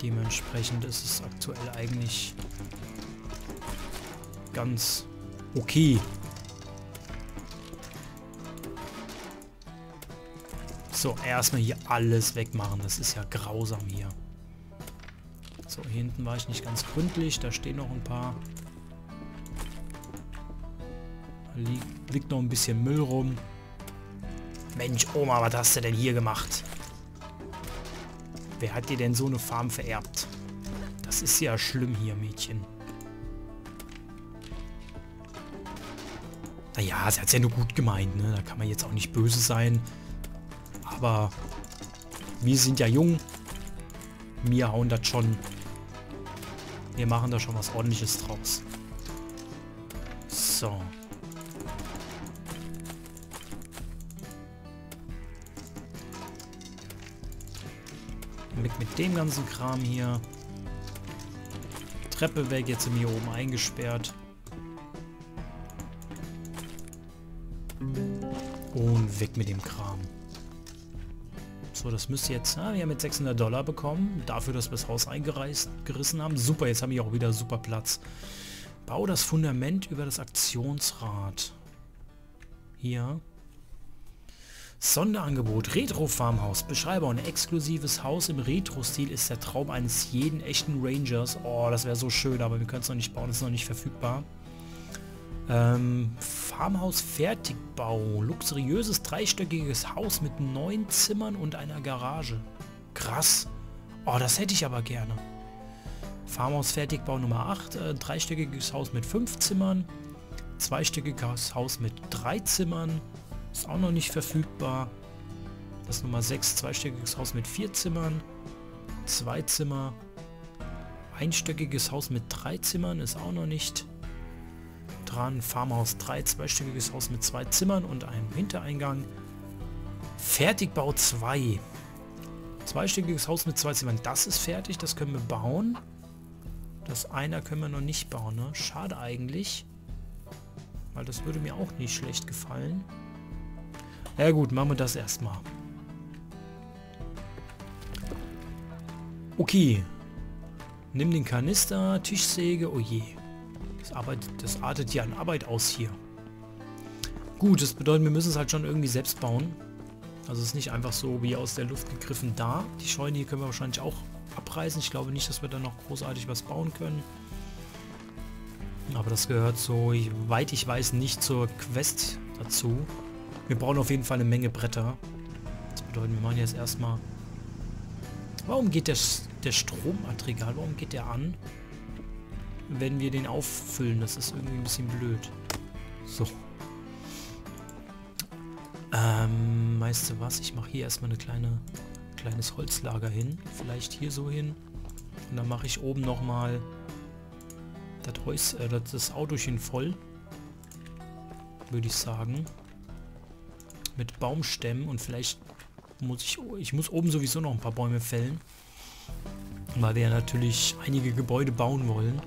Dementsprechend ist es aktuell eigentlich ganz okay. So, erstmal hier alles wegmachen. Das ist ja grausam hier. So, hier hinten war ich nicht ganz gründlich. Da stehen noch ein paar. Da liegt, liegt noch ein bisschen Müll rum. Mensch, Oma, was hast du denn hier gemacht? Wer hat dir denn so eine Farm vererbt? Das ist ja schlimm hier, Mädchen. Naja, sie hat es ja nur gut gemeint, ne? Da kann man jetzt auch nicht böse sein. Aber wir sind ja jung. Wir hauen das schon. Wir machen da schon was ordentliches draus. So. Dem ganzen Kram hier. Treppe weg, jetzt sind wir hier oben eingesperrt. Und weg mit dem Kram. So, das müsste jetzt... Ah, wir haben jetzt 600 Dollar bekommen. Dafür, dass wir das Haus eingerissen haben. Super, jetzt haben wir auch wieder super Platz. Bau das Fundament über das Aktionsrad. Hier. Sonderangebot Retro Farmhaus. Beschreiber ein exklusives Haus im Retro-Stil ist der Traum eines jeden echten Rangers. Oh, das wäre so schön, aber wir können es noch nicht bauen, ist noch nicht verfügbar. Ähm, Farmhaus Fertigbau. Luxuriöses dreistöckiges Haus mit neun Zimmern und einer Garage. Krass. Oh, das hätte ich aber gerne. Farmhaus Fertigbau Nummer 8. Äh, dreistöckiges Haus mit fünf Zimmern. Zweistöckiges Haus mit drei Zimmern. Ist auch noch nicht verfügbar. Das Nummer 6, zweistöckiges Haus mit vier Zimmern. Zwei Zimmer. Einstöckiges Haus mit drei Zimmern ist auch noch nicht dran. Farmhaus 3, zweistöckiges Haus mit zwei Zimmern und einem Hintereingang. Fertigbau 2. Zweistöckiges Haus mit zwei Zimmern. Das ist fertig, das können wir bauen. Das einer können wir noch nicht bauen, ne? Schade eigentlich. Weil das würde mir auch nicht schlecht gefallen. Ja gut, machen wir das erstmal. Okay. Nimm den Kanister, Tischsäge. Oh je. Das, arbeitet, das artet ja an Arbeit aus hier. Gut, das bedeutet, wir müssen es halt schon irgendwie selbst bauen. Also es ist nicht einfach so wie aus der Luft gegriffen da. Die Scheune hier können wir wahrscheinlich auch abreißen. Ich glaube nicht, dass wir da noch großartig was bauen können. Aber das gehört so, weit ich weiß, nicht zur Quest dazu. Wir brauchen auf jeden Fall eine Menge Bretter. Das bedeutet, wir machen jetzt erstmal... Warum geht der, der Stromaggregat, warum geht der an? Wenn wir den auffüllen, das ist irgendwie ein bisschen blöd. So. Ähm, weißt du was? Ich mache hier erstmal eine kleine kleines Holzlager hin. Vielleicht hier so hin. Und dann mache ich oben nochmal das, äh, das Autochen voll. Würde ich sagen. Mit Baumstämmen und vielleicht muss ich... Ich muss oben sowieso noch ein paar Bäume fällen. Weil wir ja natürlich einige Gebäude bauen wollen.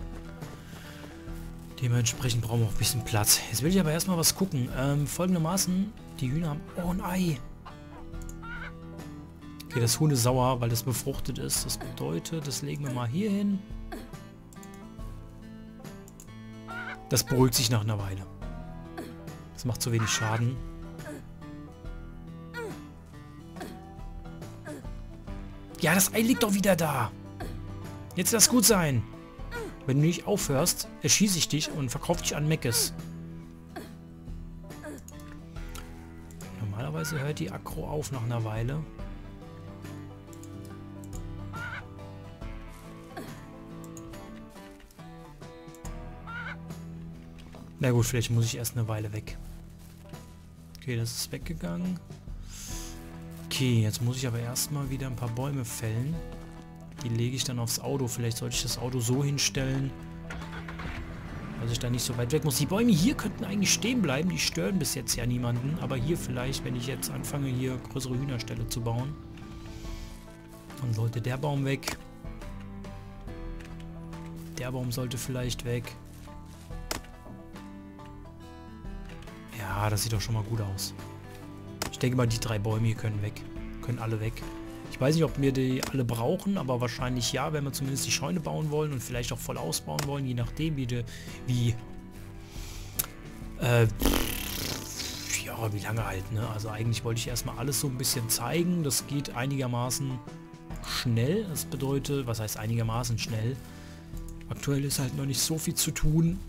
Dementsprechend brauchen wir auch ein bisschen Platz. Jetzt will ich aber erstmal was gucken. Ähm, folgendermaßen, die Hühner haben... Oh, ein Ei. Okay, das Huhn ist sauer, weil es befruchtet ist. Das bedeutet, das legen wir mal hier hin. Das beruhigt sich nach einer Weile. Das macht zu wenig Schaden. Ja, das Ei liegt doch wieder da. Jetzt lass gut sein. Wenn du nicht aufhörst, erschieße ich dich und verkaufe dich an Meckes. Normalerweise hört die Akro auf nach einer Weile. Na gut, vielleicht muss ich erst eine Weile weg. Okay, das ist weggegangen. Okay, jetzt muss ich aber erstmal wieder ein paar Bäume fällen. Die lege ich dann aufs Auto. Vielleicht sollte ich das Auto so hinstellen, dass ich da nicht so weit weg muss. Die Bäume hier könnten eigentlich stehen bleiben. Die stören bis jetzt ja niemanden. Aber hier vielleicht, wenn ich jetzt anfange, hier größere Hühnerställe zu bauen, dann sollte der Baum weg. Der Baum sollte vielleicht weg. Ja, das sieht doch schon mal gut aus. Ich denke mal, die drei Bäume hier können weg. Können alle weg. Ich weiß nicht, ob wir die alle brauchen, aber wahrscheinlich ja, wenn wir zumindest die Scheune bauen wollen und vielleicht auch voll ausbauen wollen, je nachdem, wie, wie äh, ja, wie lange halt, ne? Also eigentlich wollte ich erstmal alles so ein bisschen zeigen. Das geht einigermaßen schnell. Das bedeutet, was heißt einigermaßen schnell? Aktuell ist halt noch nicht so viel zu tun.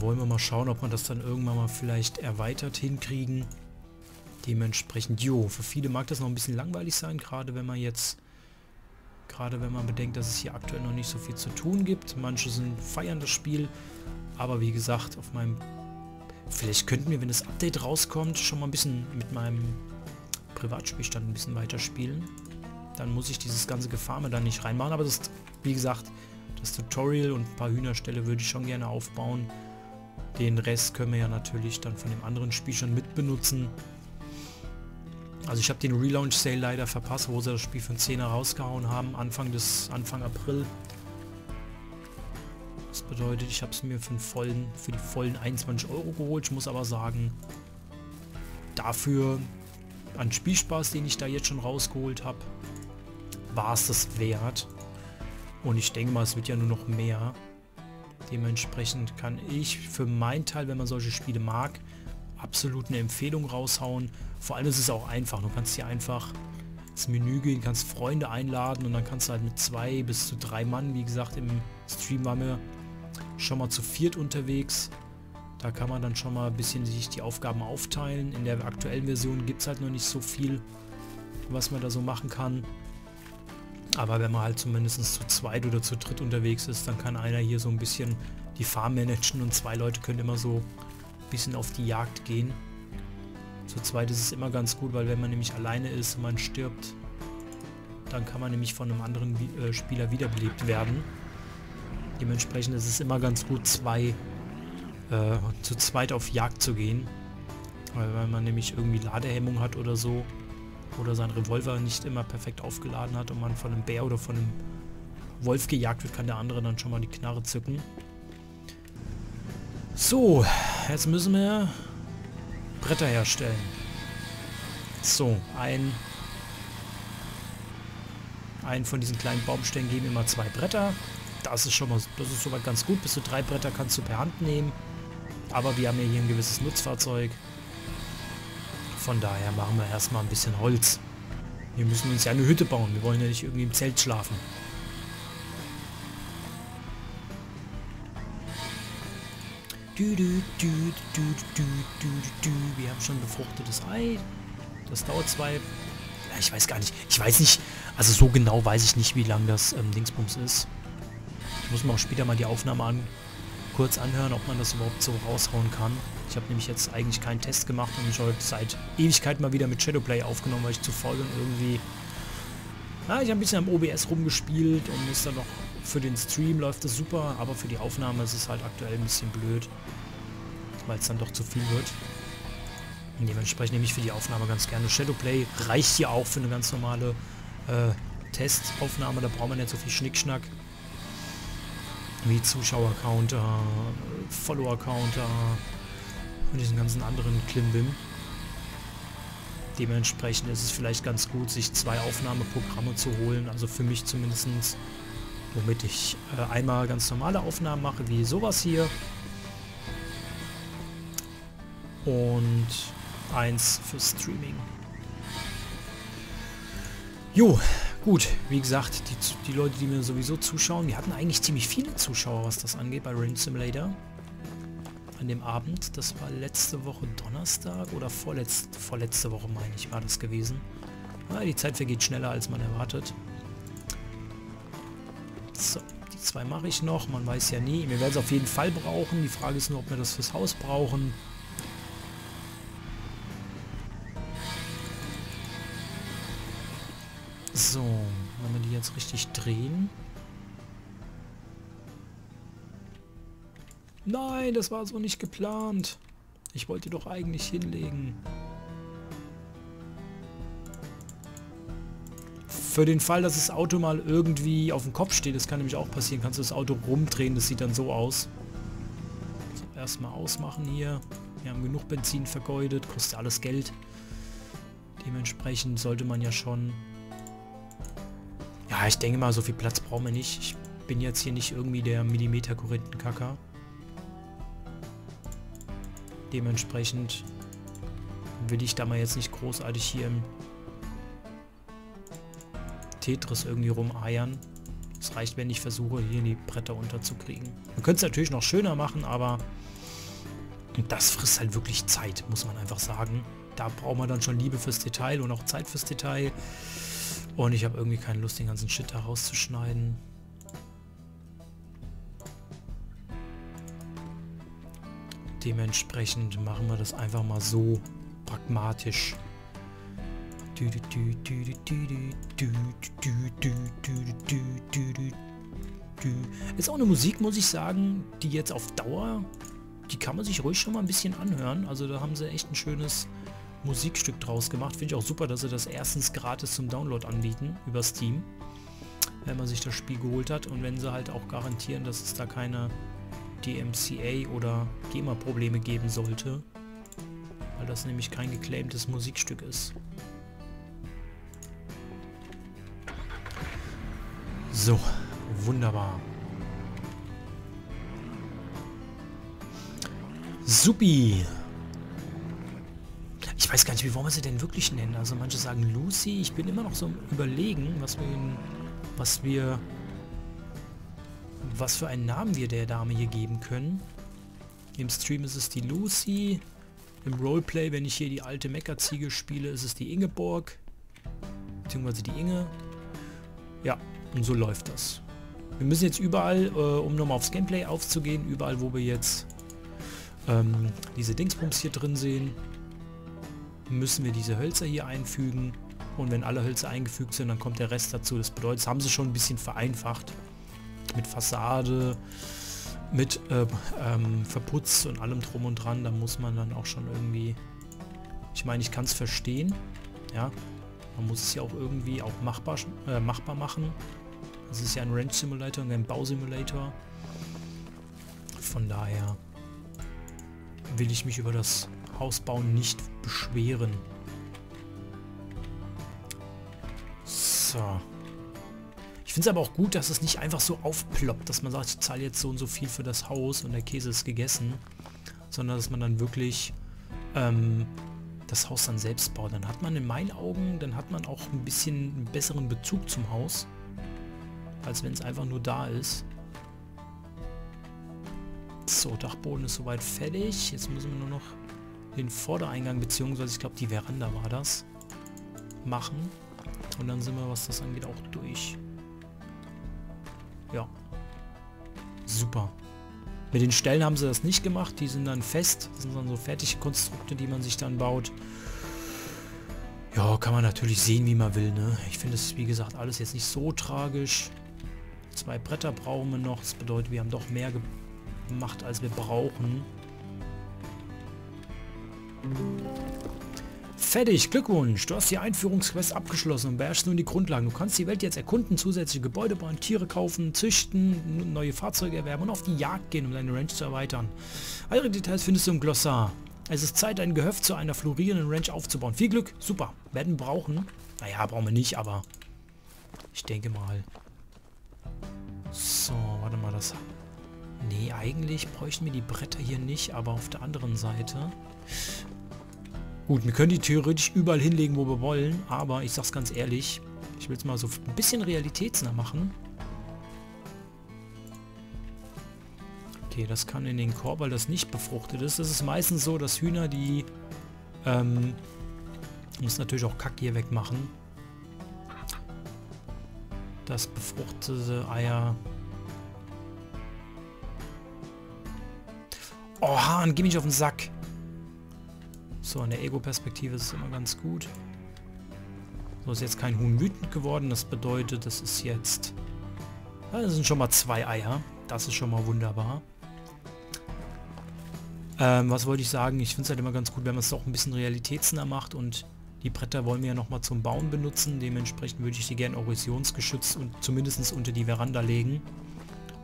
Wollen wir mal schauen, ob wir das dann irgendwann mal vielleicht erweitert hinkriegen. Dementsprechend, jo, für viele mag das noch ein bisschen langweilig sein, gerade wenn man jetzt, gerade wenn man bedenkt, dass es hier aktuell noch nicht so viel zu tun gibt. Manche sind feiern das Spiel, aber wie gesagt, auf meinem, vielleicht könnten wir, wenn das Update rauskommt, schon mal ein bisschen mit meinem Privatspielstand ein bisschen weiterspielen. Dann muss ich dieses ganze Gefarme dann nicht reinmachen, aber das, wie gesagt, das Tutorial und ein paar Hühnerställe würde ich schon gerne aufbauen. Den Rest können wir ja natürlich dann von dem anderen Spiel schon mitbenutzen. Also ich habe den Relaunch Sale leider verpasst, wo sie das Spiel für einen 10er rausgehauen haben, Anfang des Anfang April. Das bedeutet, ich habe es mir für, den vollen, für die vollen 21 Euro geholt. Ich muss aber sagen, dafür an Spielspaß, den ich da jetzt schon rausgeholt habe, war es das wert. Und ich denke mal, es wird ja nur noch mehr. Dementsprechend kann ich für meinen Teil, wenn man solche Spiele mag, absolut eine Empfehlung raushauen. Vor allem ist es auch einfach. Du kannst hier einfach ins Menü gehen, kannst Freunde einladen und dann kannst du halt mit zwei bis zu drei Mann, wie gesagt, im Stream waren wir schon mal zu viert unterwegs. Da kann man dann schon mal ein bisschen sich die Aufgaben aufteilen. In der aktuellen Version gibt es halt noch nicht so viel, was man da so machen kann. Aber wenn man halt zumindest zu zweit oder zu dritt unterwegs ist, dann kann einer hier so ein bisschen die Farm managen und zwei Leute können immer so ein bisschen auf die Jagd gehen. Zu zweit ist es immer ganz gut, weil wenn man nämlich alleine ist und man stirbt, dann kann man nämlich von einem anderen äh, Spieler wiederbelebt werden. Dementsprechend ist es immer ganz gut, zwei äh, zu zweit auf Jagd zu gehen. Weil wenn man nämlich irgendwie Ladehemmung hat oder so, oder sein Revolver nicht immer perfekt aufgeladen hat und man von einem Bär oder von einem Wolf gejagt wird, kann der andere dann schon mal die Knarre zücken. So, jetzt müssen wir Bretter herstellen. So, ein, ein von diesen kleinen Baumstämmen geben immer zwei Bretter. Das ist schon mal, das ist soweit ganz gut. Bis zu drei Bretter kannst du per Hand nehmen. Aber wir haben ja hier ein gewisses Nutzfahrzeug. Von daher machen wir erstmal ein bisschen Holz. Wir müssen uns ja eine Hütte bauen. Wir wollen ja nicht irgendwie im Zelt schlafen. Du, du, du. Wir haben schon befruchtetes Ei. Das dauert zwei... Ja, ich weiß gar nicht. Ich weiß nicht... Also so genau weiß ich nicht, wie lang das ähm, Dingsbums ist. Ich muss mir auch später mal die Aufnahme an, kurz anhören, ob man das überhaupt so raushauen kann. Ich habe nämlich jetzt eigentlich keinen Test gemacht und ich heute seit Ewigkeit mal wieder mit Shadowplay aufgenommen, weil ich zu faul bin irgendwie... Ja, ich habe ein bisschen am OBS rumgespielt und ist dann noch für den Stream läuft es super, aber für die Aufnahme ist es halt aktuell ein bisschen blöd, weil es dann doch zu viel wird. Und dementsprechend nehme ich für die Aufnahme ganz gerne Shadowplay. Reicht hier auch für eine ganz normale äh, Testaufnahme, da braucht man nicht so viel Schnickschnack. Wie Zuschauer-Counter, Follower-Counter und diesen ganzen anderen Klimbim. Dementsprechend ist es vielleicht ganz gut, sich zwei Aufnahmeprogramme zu holen, also für mich zumindest womit ich äh, einmal ganz normale Aufnahmen mache, wie sowas hier. Und eins für Streaming. Jo, gut, wie gesagt, die, die Leute, die mir sowieso zuschauen, wir hatten eigentlich ziemlich viele Zuschauer, was das angeht, bei Rain Simulator. An dem Abend, das war letzte Woche Donnerstag oder vorletzte, vorletzte Woche, meine ich, war das gewesen. Ja, die Zeit vergeht schneller, als man erwartet. So, die zwei mache ich noch. Man weiß ja nie. Wir werden es auf jeden Fall brauchen. Die Frage ist nur, ob wir das fürs Haus brauchen. So, wenn wir die jetzt richtig drehen. Nein, das war so nicht geplant. Ich wollte doch eigentlich hinlegen. Für den Fall, dass das Auto mal irgendwie auf dem Kopf steht, das kann nämlich auch passieren, kannst du das Auto rumdrehen, das sieht dann so aus. So, erstmal ausmachen hier. Wir haben genug Benzin vergeudet, kostet alles Geld. Dementsprechend sollte man ja schon... Ja, ich denke mal, so viel Platz brauchen wir nicht. Ich bin jetzt hier nicht irgendwie der Millimeter-Korinthenkacker. Dementsprechend will ich da mal jetzt nicht großartig hier im Tetris irgendwie rumeiern. Es reicht, wenn ich versuche, hier die Bretter unterzukriegen. Man könnte es natürlich noch schöner machen, aber das frisst halt wirklich Zeit, muss man einfach sagen. Da braucht man dann schon Liebe fürs Detail und auch Zeit fürs Detail. Und ich habe irgendwie keine Lust, den ganzen Shit da rauszuschneiden. Dementsprechend machen wir das einfach mal so pragmatisch. Ist auch eine Musik, muss ich sagen, die jetzt auf Dauer, die kann man sich ruhig schon mal ein bisschen anhören. Also da haben sie echt ein schönes Musikstück draus gemacht. Finde ich auch super, dass sie das erstens gratis zum Download anbieten über Steam, wenn man sich das Spiel geholt hat. Und wenn sie halt auch garantieren, dass es da keine DMCA oder GEMA-Probleme geben sollte, weil das nämlich kein geclaimtes Musikstück ist. So, wunderbar. Supi. Ich weiß gar nicht, wie wollen wir sie denn wirklich nennen? Also manche sagen Lucy. Ich bin immer noch so überlegen, was wir, was wir, was für einen Namen wir der Dame hier geben können. Im Stream ist es die Lucy. Im Roleplay, wenn ich hier die alte Meckerziege spiele, ist es die Ingeborg. Beziehungsweise die Inge. Ja, und so läuft das. Wir müssen jetzt überall, äh, um nochmal aufs Gameplay aufzugehen, überall wo wir jetzt ähm, diese Dingsbums hier drin sehen, müssen wir diese Hölzer hier einfügen. Und wenn alle Hölzer eingefügt sind, dann kommt der Rest dazu. Das bedeutet, das haben sie schon ein bisschen vereinfacht. Mit Fassade, mit äh, ähm, Verputz und allem drum und dran. Da muss man dann auch schon irgendwie... Ich meine, ich kann es verstehen. Ja, man muss es ja auch irgendwie auch machbar, äh, machbar machen. Das ist ja ein Range Simulator und ein Bausimulator. Von daher will ich mich über das Hausbauen nicht beschweren. So. Finde es aber auch gut, dass es nicht einfach so aufploppt, dass man sagt, ich zahle jetzt so und so viel für das Haus und der Käse ist gegessen, sondern dass man dann wirklich ähm, das Haus dann selbst baut. Dann hat man in meinen Augen, dann hat man auch ein bisschen einen besseren Bezug zum Haus, als wenn es einfach nur da ist. So, Dachboden ist soweit fertig. Jetzt müssen wir nur noch den Vordereingang, beziehungsweise ich glaube die Veranda war das, machen. Und dann sind wir, was das angeht, auch durch. Ja. Super. Mit den Stellen haben sie das nicht gemacht. Die sind dann fest. Das sind dann so fertige Konstrukte, die man sich dann baut. Ja, kann man natürlich sehen, wie man will. Ne? Ich finde es, wie gesagt, alles jetzt nicht so tragisch. Zwei Bretter brauchen wir noch. Das bedeutet, wir haben doch mehr gemacht, als wir brauchen. Fertig, Glückwunsch. Du hast die Einführungsquest abgeschlossen und beherrschst nun die Grundlagen. Du kannst die Welt jetzt erkunden, zusätzliche Gebäude bauen, Tiere kaufen, züchten, neue Fahrzeuge erwerben und auf die Jagd gehen, um deine Ranch zu erweitern. Weitere Details findest du im Glossar. Es ist Zeit, ein Gehöft zu einer florierenden Ranch aufzubauen. Viel Glück, super. Werden brauchen. Naja, brauchen wir nicht, aber ich denke mal. So, warte mal, das... Nee, eigentlich bräuchten wir die Bretter hier nicht, aber auf der anderen Seite... Gut, wir können die theoretisch überall hinlegen, wo wir wollen, aber ich sag's ganz ehrlich, ich will es mal so ein bisschen realitätsnah machen. Okay, das kann in den Korb, weil das nicht befruchtet ist. Das ist meistens so, dass Hühner, die ähm, muss natürlich auch Kack hier wegmachen. Das befruchtete Eier. Oh, Hahn, geh mich auf den Sack. So, in der Ego-Perspektive ist es immer ganz gut. So, ist jetzt kein Huhn wütend geworden. Das bedeutet, das ist jetzt... Das sind schon mal zwei Eier. Das ist schon mal wunderbar. Ähm, was wollte ich sagen? Ich finde es halt immer ganz gut, wenn man es auch ein bisschen realitätsnah macht und die Bretter wollen wir ja nochmal zum Bauen benutzen. Dementsprechend würde ich die gerne erosionsgeschützt und zumindest unter die Veranda legen.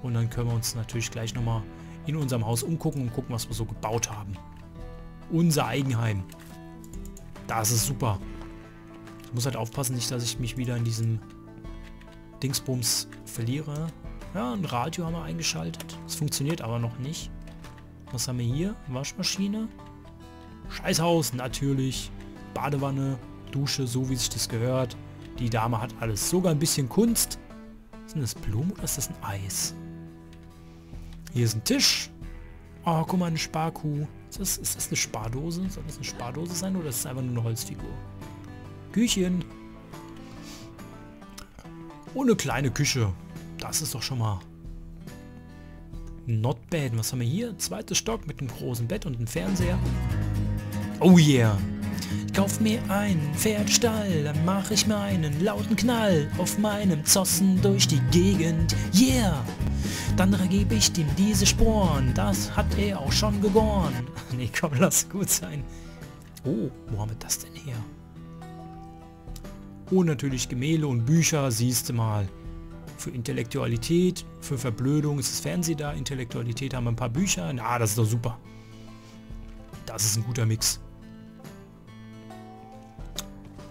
Und dann können wir uns natürlich gleich nochmal in unserem Haus umgucken und gucken, was wir so gebaut haben. Unser Eigenheim. Das ist super. Ich muss halt aufpassen, nicht, dass ich mich wieder in diesem Dingsbums verliere. Ja, ein Radio haben wir eingeschaltet. Das funktioniert aber noch nicht. Was haben wir hier? Waschmaschine. Scheißhaus, natürlich. Badewanne, Dusche, so wie sich das gehört. Die Dame hat alles. Sogar ein bisschen Kunst. Sind das Blumen oder ist das ein Eis? Hier ist ein Tisch. Oh, guck mal, eine Sparkuh. Ist das, ist das eine Spardose? Soll das eine Spardose sein oder ist das einfach nur eine Holzfigur? Küchen. Und eine kleine Küche. Das ist doch schon mal not bad. Was haben wir hier? Zweites Stock mit einem großen Bett und einem Fernseher. Oh yeah. Kauf mir einen Pferdestall, dann mache ich meinen lauten Knall auf meinem Zossen durch die Gegend. Yeah. Dann gebe ich ihm diese Sporen, das hat er auch schon gegoren. nee, komm, lass gut sein. Oh, wo haben wir das denn her? Und natürlich Gemälde und Bücher, siehst du mal. Für Intellektualität, für Verblödung ist das Fernsehen da, Intellektualität haben wir ein paar Bücher. Na, das ist doch super. Das ist ein guter Mix.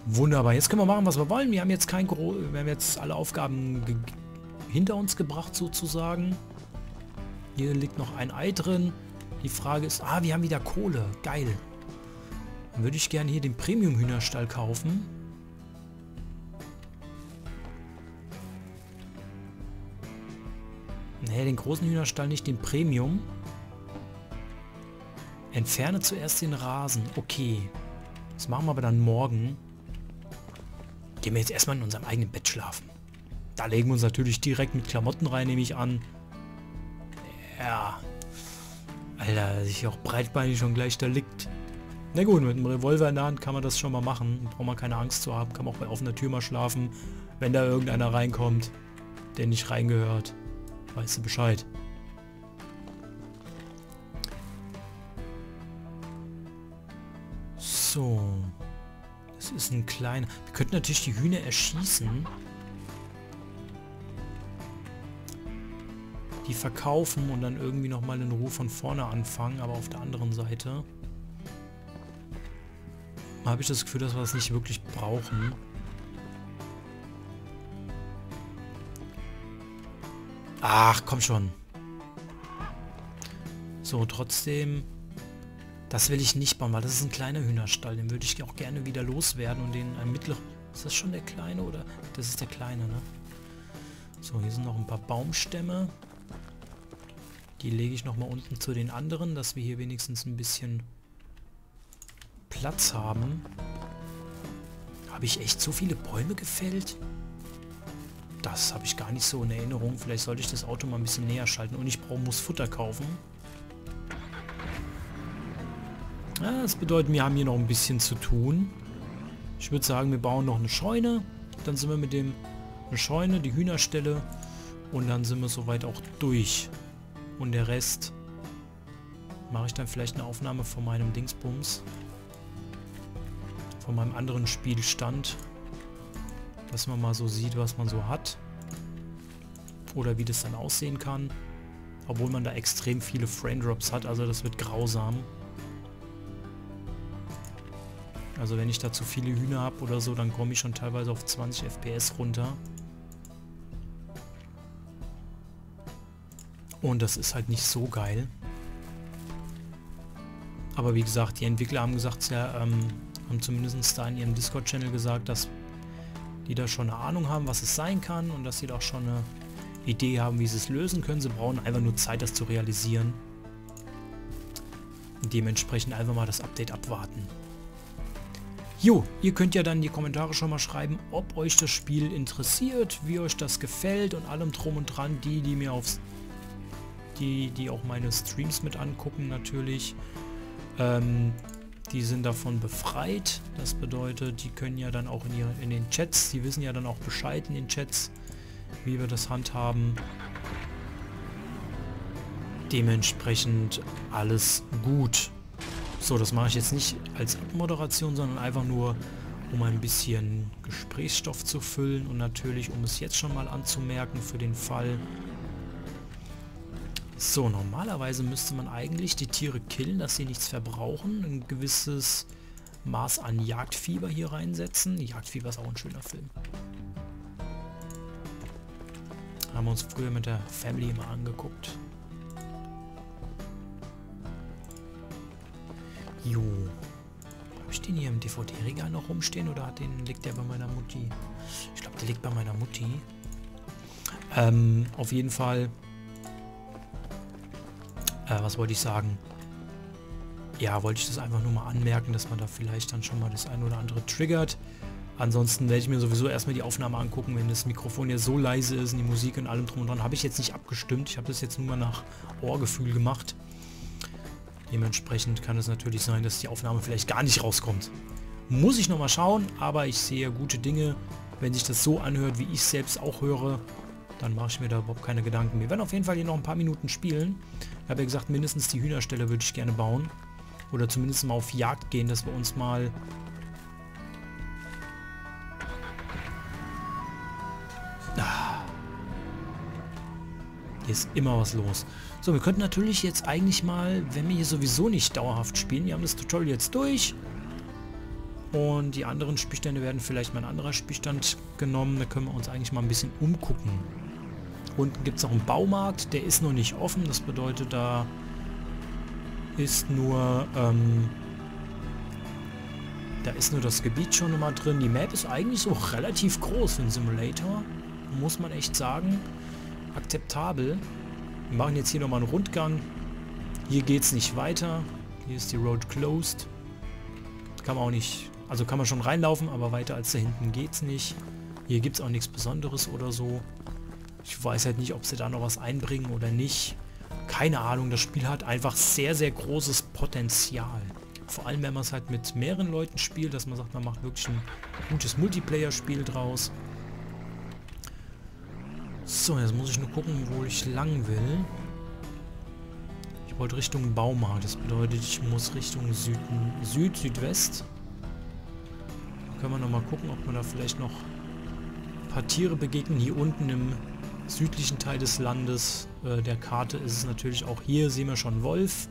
Wunderbar. Jetzt können wir machen, was wir wollen. Wir haben jetzt kein Gro wir haben jetzt alle Aufgaben hinter uns gebracht sozusagen. Hier liegt noch ein Ei drin. Die Frage ist, ah, wir haben wieder Kohle. Geil. Dann würde ich gerne hier den Premium-Hühnerstall kaufen. Nee, den großen Hühnerstall nicht, den Premium. Entferne zuerst den Rasen. Okay. Das machen wir aber dann morgen. Gehen wir jetzt erstmal in unserem eigenen Bett schlafen. Da legen wir uns natürlich direkt mit Klamotten rein, nehme ich an. Ja. Alter, sich auch breitbeinig schon gleich da liegt. Na gut, mit einem Revolver in der Hand kann man das schon mal machen. Braucht man keine Angst zu haben. Kann man auch bei offener Tür mal schlafen. Wenn da irgendeiner reinkommt, der nicht reingehört. Weißt du Bescheid. So. Es ist ein kleiner. Wir könnten natürlich die Hühner erschießen. Die verkaufen und dann irgendwie nochmal in Ruhe von vorne anfangen, aber auf der anderen Seite. Habe ich das Gefühl, dass wir das nicht wirklich brauchen. Ach, komm schon. So, trotzdem das will ich nicht bauen, weil das ist ein kleiner Hühnerstall. Den würde ich auch gerne wieder loswerden und den ein mittlerer... Ist das schon der kleine oder... Das ist der kleine, ne? So, hier sind noch ein paar Baumstämme. Die lege ich nochmal unten zu den anderen, dass wir hier wenigstens ein bisschen Platz haben. Habe ich echt so viele Bäume gefällt? Das habe ich gar nicht so in Erinnerung. Vielleicht sollte ich das Auto mal ein bisschen näher schalten. Und ich brauche, muss Futter kaufen. Ja, das bedeutet, wir haben hier noch ein bisschen zu tun. Ich würde sagen, wir bauen noch eine Scheune. Dann sind wir mit dem... Eine Scheune, die Hühnerstelle. Und dann sind wir soweit auch durch. Und der Rest mache ich dann vielleicht eine Aufnahme von meinem Dingsbums. Von meinem anderen Spielstand. Dass man mal so sieht, was man so hat. Oder wie das dann aussehen kann. Obwohl man da extrem viele Frame Drops hat. Also das wird grausam. Also wenn ich da zu viele Hühner habe oder so, dann komme ich schon teilweise auf 20 FPS runter. Und das ist halt nicht so geil. Aber wie gesagt, die Entwickler haben gesagt, ja, ähm, haben zumindest da in ihrem Discord-Channel gesagt, dass die da schon eine Ahnung haben, was es sein kann und dass sie da auch schon eine Idee haben, wie sie es lösen können. Sie brauchen einfach nur Zeit, das zu realisieren. Und dementsprechend einfach mal das Update abwarten. Jo, ihr könnt ja dann in die Kommentare schon mal schreiben, ob euch das Spiel interessiert, wie euch das gefällt und allem drum und dran. Die, die mir aufs die, die auch meine Streams mit angucken natürlich. Ähm, die sind davon befreit. Das bedeutet, die können ja dann auch in, ihre, in den Chats, die wissen ja dann auch Bescheid in den Chats, wie wir das handhaben. Dementsprechend alles gut. So, das mache ich jetzt nicht als Abmoderation, sondern einfach nur, um ein bisschen Gesprächsstoff zu füllen und natürlich, um es jetzt schon mal anzumerken für den Fall, so, normalerweise müsste man eigentlich die Tiere killen, dass sie nichts verbrauchen. Ein gewisses Maß an Jagdfieber hier reinsetzen. Jagdfieber ist auch ein schöner Film. Haben wir uns früher mit der Family immer angeguckt. Jo. Habe ich den hier im DVD-Regal noch rumstehen oder hat den, liegt der bei meiner Mutti? Ich glaube, der liegt bei meiner Mutti. Ähm, auf jeden Fall äh, was wollte ich sagen? Ja, wollte ich das einfach nur mal anmerken, dass man da vielleicht dann schon mal das ein oder andere triggert. Ansonsten werde ich mir sowieso erstmal die Aufnahme angucken, wenn das Mikrofon ja so leise ist und die Musik und allem drum und dran. Habe ich jetzt nicht abgestimmt. Ich habe das jetzt nur mal nach Ohrgefühl gemacht. Dementsprechend kann es natürlich sein, dass die Aufnahme vielleicht gar nicht rauskommt. Muss ich nochmal schauen, aber ich sehe gute Dinge. Wenn sich das so anhört, wie ich selbst auch höre, dann mache ich mir da überhaupt keine Gedanken. Wir werden auf jeden Fall hier noch ein paar Minuten spielen. Ich habe ja gesagt, mindestens die Hühnerstelle würde ich gerne bauen. Oder zumindest mal auf Jagd gehen, dass wir uns mal... Hier ist immer was los. So, wir könnten natürlich jetzt eigentlich mal, wenn wir hier sowieso nicht dauerhaft spielen, wir haben das Tutorial jetzt durch. Und die anderen Spielstände werden vielleicht mal ein anderer Spielstand genommen. Da können wir uns eigentlich mal ein bisschen umgucken. Unten gibt es noch einen Baumarkt, der ist noch nicht offen. Das bedeutet, da ist nur ähm, da ist nur das Gebiet schon mal drin. Die Map ist eigentlich so relativ groß für einen Simulator. Muss man echt sagen. Akzeptabel. Wir machen jetzt hier nochmal einen Rundgang. Hier geht es nicht weiter. Hier ist die Road closed. Kann man auch nicht... Also kann man schon reinlaufen, aber weiter als da hinten geht es nicht. Hier gibt es auch nichts Besonderes oder so. Ich weiß halt nicht, ob sie da noch was einbringen oder nicht. Keine Ahnung, das Spiel hat einfach sehr, sehr großes Potenzial. Vor allem, wenn man es halt mit mehreren Leuten spielt, dass man sagt, man macht wirklich ein gutes Multiplayer-Spiel draus. So, jetzt muss ich nur gucken, wo ich lang will. Ich wollte Richtung Baumarkt. Das bedeutet, ich muss Richtung Süden, Süd, Südwest. können wir nochmal gucken, ob man da vielleicht noch ein paar Tiere begegnen. Hier unten im südlichen Teil des Landes äh, der Karte ist es natürlich auch hier, sehen wir schon Wolf.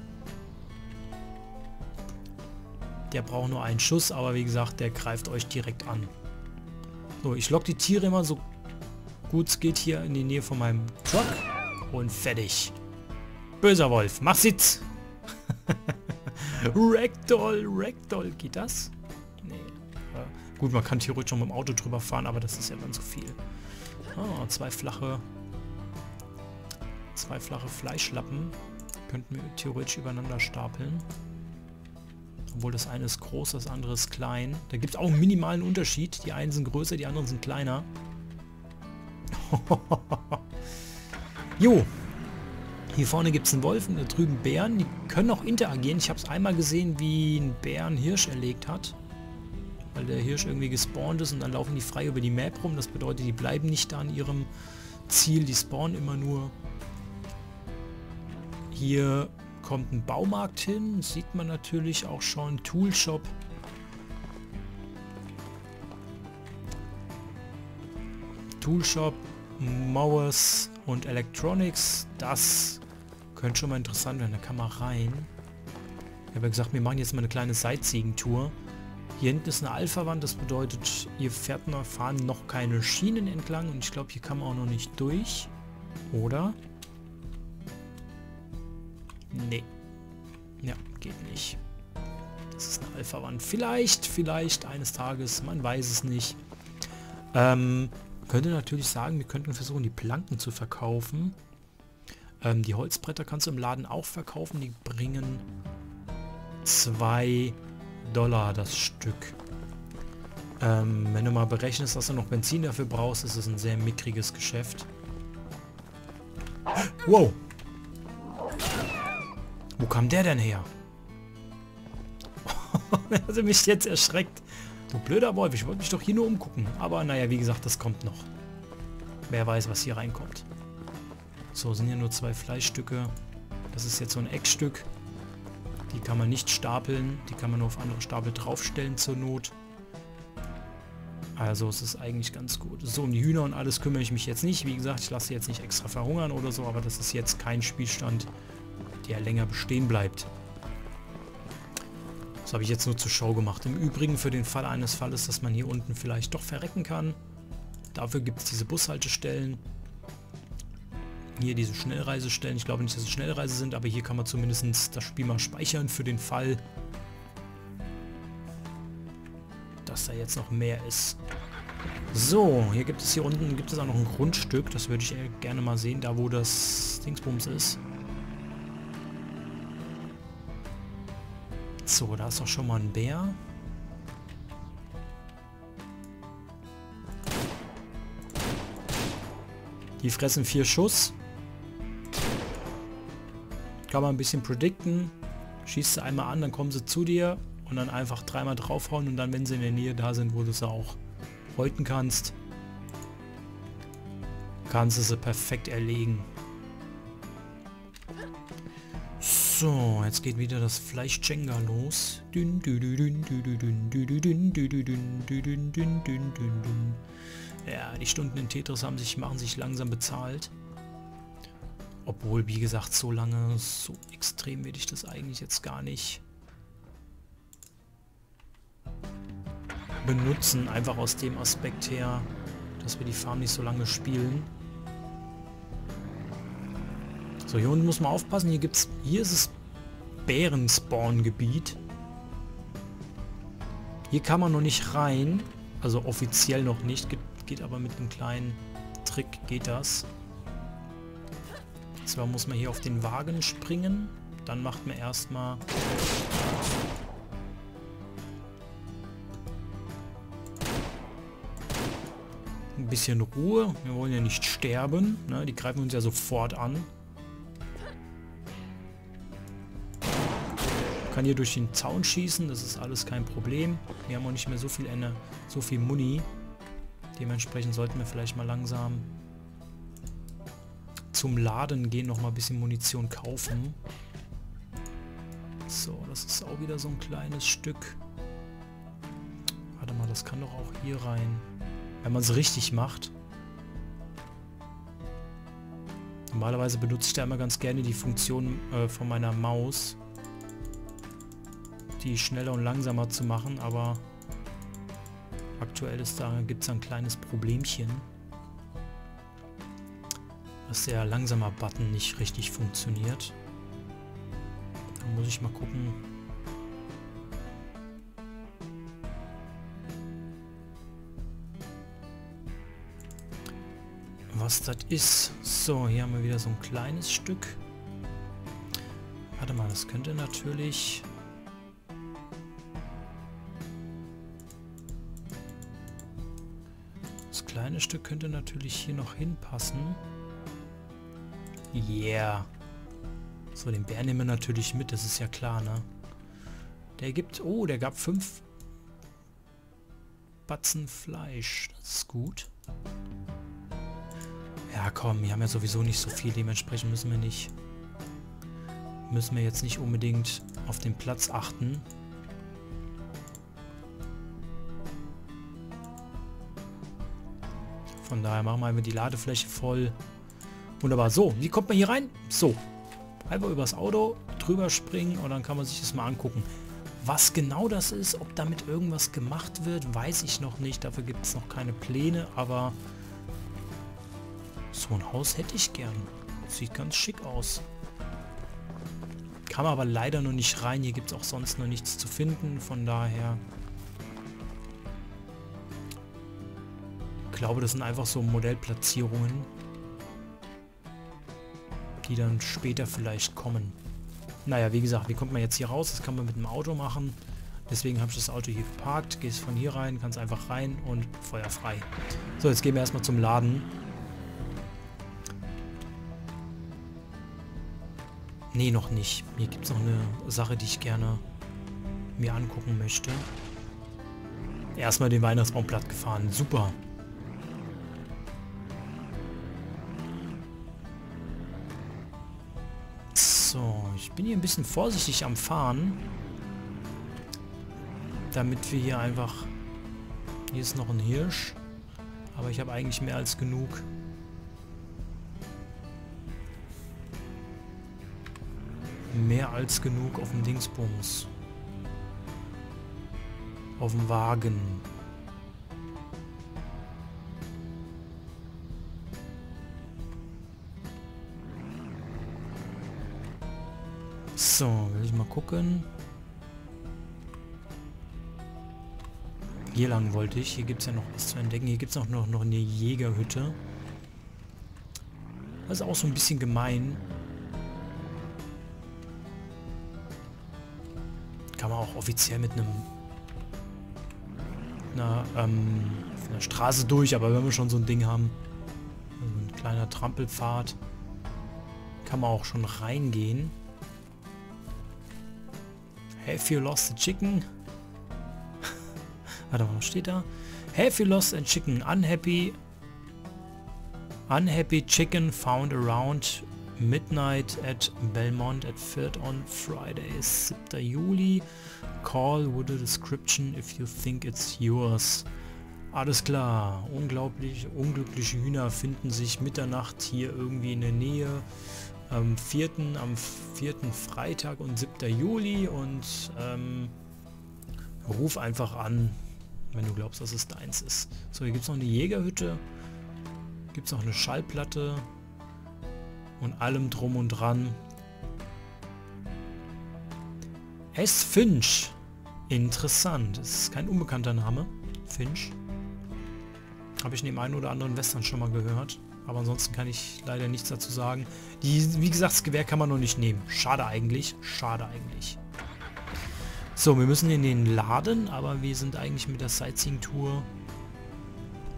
Der braucht nur einen Schuss, aber wie gesagt, der greift euch direkt an. So, ich lock die Tiere immer so gut es geht hier in die Nähe von meinem Truck. und fertig. Böser Wolf, mach Sitz! Ragdoll, Ragdoll, geht das? Nee. Ja. Gut, man kann theoretisch schon mit dem Auto drüber fahren, aber das ist ja dann zu viel. Oh, zwei flache... Zwei flache Fleischlappen könnten wir theoretisch übereinander stapeln. Obwohl das eine ist groß, das andere ist klein. Da gibt es auch einen minimalen Unterschied. Die einen sind größer, die anderen sind kleiner. jo. Hier vorne gibt es einen Wolf und da drüben Bären. Die können auch interagieren. Ich habe es einmal gesehen, wie ein Bär einen Hirsch erlegt hat. Weil der Hirsch irgendwie gespawnt ist und dann laufen die frei über die Map rum. Das bedeutet, die bleiben nicht da an ihrem Ziel. Die spawnen immer nur. Hier kommt ein Baumarkt hin. Sieht man natürlich auch schon. Toolshop. Toolshop, Mowers und Electronics. Das könnte schon mal interessant werden. Da kann man rein. Ich habe ja gesagt, wir machen jetzt mal eine kleine Sightseeing-Tour. Hier hinten ist eine Alpha-Wand, das bedeutet, hier fährt noch, fahren noch keine Schienen entlang und ich glaube, hier kann man auch noch nicht durch. Oder? Nee. Ja, geht nicht. Das ist eine Alpha-Wand. Vielleicht, vielleicht eines Tages, man weiß es nicht. Ähm, könnte natürlich sagen, wir könnten versuchen, die Planken zu verkaufen. Ähm, die Holzbretter kannst du im Laden auch verkaufen. Die bringen 2 Dollar das Stück. Ähm, wenn du mal berechnest, dass du noch Benzin dafür brauchst, ist es ein sehr mickriges Geschäft. Wow! Wo kam der denn her? er hat mich jetzt erschreckt. Du blöder Wolf, ich wollte mich doch hier nur umgucken. Aber naja, wie gesagt, das kommt noch. Wer weiß, was hier reinkommt. So, sind hier nur zwei Fleischstücke. Das ist jetzt so ein Eckstück. Die kann man nicht stapeln. Die kann man nur auf andere Stapel draufstellen zur Not. Also es ist eigentlich ganz gut. So, um die Hühner und alles kümmere ich mich jetzt nicht. Wie gesagt, ich lasse jetzt nicht extra verhungern oder so, aber das ist jetzt kein Spielstand, der länger bestehen bleibt. Habe ich jetzt nur zur Show gemacht. Im Übrigen für den Fall eines Falles, dass man hier unten vielleicht doch verrecken kann. Dafür gibt es diese Bushaltestellen. Hier diese Schnellreisestellen. Ich glaube nicht, dass es Schnellreise sind, aber hier kann man zumindest das Spiel mal speichern für den Fall, dass da jetzt noch mehr ist. So, hier gibt es hier unten gibt es auch noch ein Grundstück. Das würde ich gerne mal sehen, da wo das Dingsbums ist. So, da ist doch schon mal ein Bär. Die fressen vier Schuss. Kann man ein bisschen predikten. Schießt sie einmal an, dann kommen sie zu dir und dann einfach dreimal draufhauen und dann, wenn sie in der Nähe da sind, wo du sie auch häuten kannst, kannst du sie perfekt erlegen. So, jetzt geht wieder das Fleisch Jenga los. Ja, die Stunden in Tetris haben sich, machen sich langsam bezahlt. Obwohl, wie gesagt, so lange, so extrem will ich das eigentlich jetzt gar nicht benutzen. Einfach aus dem Aspekt her, dass wir die Farm nicht so lange spielen. So, hier unten muss man aufpassen. Hier gibt's, hier ist es Bärenspawn-Gebiet. Hier kann man noch nicht rein. Also offiziell noch nicht. Geht, geht aber mit einem kleinen Trick geht das. Zwar muss man hier auf den Wagen springen. Dann macht man erstmal... Ein bisschen Ruhe. Wir wollen ja nicht sterben. Ne? Die greifen uns ja sofort an. Kann hier durch den Zaun schießen, das ist alles kein Problem. Wir haben auch nicht mehr so viel Ende, so viel Muni. Dementsprechend sollten wir vielleicht mal langsam zum Laden gehen, noch mal ein bisschen Munition kaufen. So, das ist auch wieder so ein kleines Stück. Warte mal, das kann doch auch hier rein. Wenn man es richtig macht. Normalerweise benutze ich da immer ganz gerne die Funktion äh, von meiner Maus die schneller und langsamer zu machen, aber aktuell ist da gibt es ein kleines Problemchen. dass der langsamer Button nicht richtig funktioniert. Da muss ich mal gucken. Was das ist. So, hier haben wir wieder so ein kleines Stück. Warte mal, das könnte natürlich... Stück könnte natürlich hier noch hinpassen. Yeah. So, den Bär nehmen wir natürlich mit, das ist ja klar, ne? Der gibt... Oh, der gab fünf Batzen Fleisch. Das ist gut. Ja, komm, wir haben ja sowieso nicht so viel, dementsprechend müssen wir nicht... Müssen wir jetzt nicht unbedingt auf den Platz achten. Von daher machen wir einfach die Ladefläche voll. Wunderbar. So, wie kommt man hier rein? So. Einfach übers Auto drüber springen und dann kann man sich das mal angucken. Was genau das ist, ob damit irgendwas gemacht wird, weiß ich noch nicht. Dafür gibt es noch keine Pläne, aber so ein Haus hätte ich gern. Sieht ganz schick aus. Kann man aber leider noch nicht rein. Hier gibt es auch sonst noch nichts zu finden. Von daher glaube, das sind einfach so Modellplatzierungen, die dann später vielleicht kommen. Naja, wie gesagt, wie kommt man jetzt hier raus? Das kann man mit dem Auto machen. Deswegen habe ich das Auto hier geparkt, gehst von hier rein, kannst einfach rein und Feuer frei. So, jetzt gehen wir erstmal zum Laden. Nee, noch nicht. Hier gibt es noch eine Sache, die ich gerne mir angucken möchte. Erstmal den Weihnachtsbaum platt gefahren. Super. Bin hier ein bisschen vorsichtig am Fahren. Damit wir hier einfach... Hier ist noch ein Hirsch. Aber ich habe eigentlich mehr als genug. Mehr als genug auf dem Dingsbums. Auf dem Wagen. So, will ich mal gucken. Hier lang wollte ich. Hier gibt es ja noch was zu entdecken. Hier gibt es auch noch, noch eine Jägerhütte. Das ist auch so ein bisschen gemein. Kann man auch offiziell mit einem einer, ähm, einer Straße durch, aber wenn wir schon so ein Ding haben, also ein kleiner Trampelpfad, kann man auch schon reingehen. Have you lost a chicken? Warte was steht da? Have you lost a chicken? Unhappy Unhappy chicken found around midnight at Belmont at 3rd on Friday, 7. Juli. Call with a description if you think it's yours. Alles klar. Unglaublich, unglückliche Hühner finden sich Mitternacht hier irgendwie in der Nähe am 4. am 4. Freitag und 7. Juli und ähm, ruf einfach an, wenn du glaubst, dass es deins ist. So, hier gibt es noch eine Jägerhütte, gibt es noch eine Schallplatte und allem drum und dran. S. Finch. Interessant. Das ist kein unbekannter Name. Finch. Habe ich in dem oder anderen Western schon mal gehört. Aber ansonsten kann ich leider nichts dazu sagen. Die, wie gesagt, das Gewehr kann man noch nicht nehmen. Schade eigentlich. Schade eigentlich. So, wir müssen in den Laden, aber wir sind eigentlich mit der Sightseeing-Tour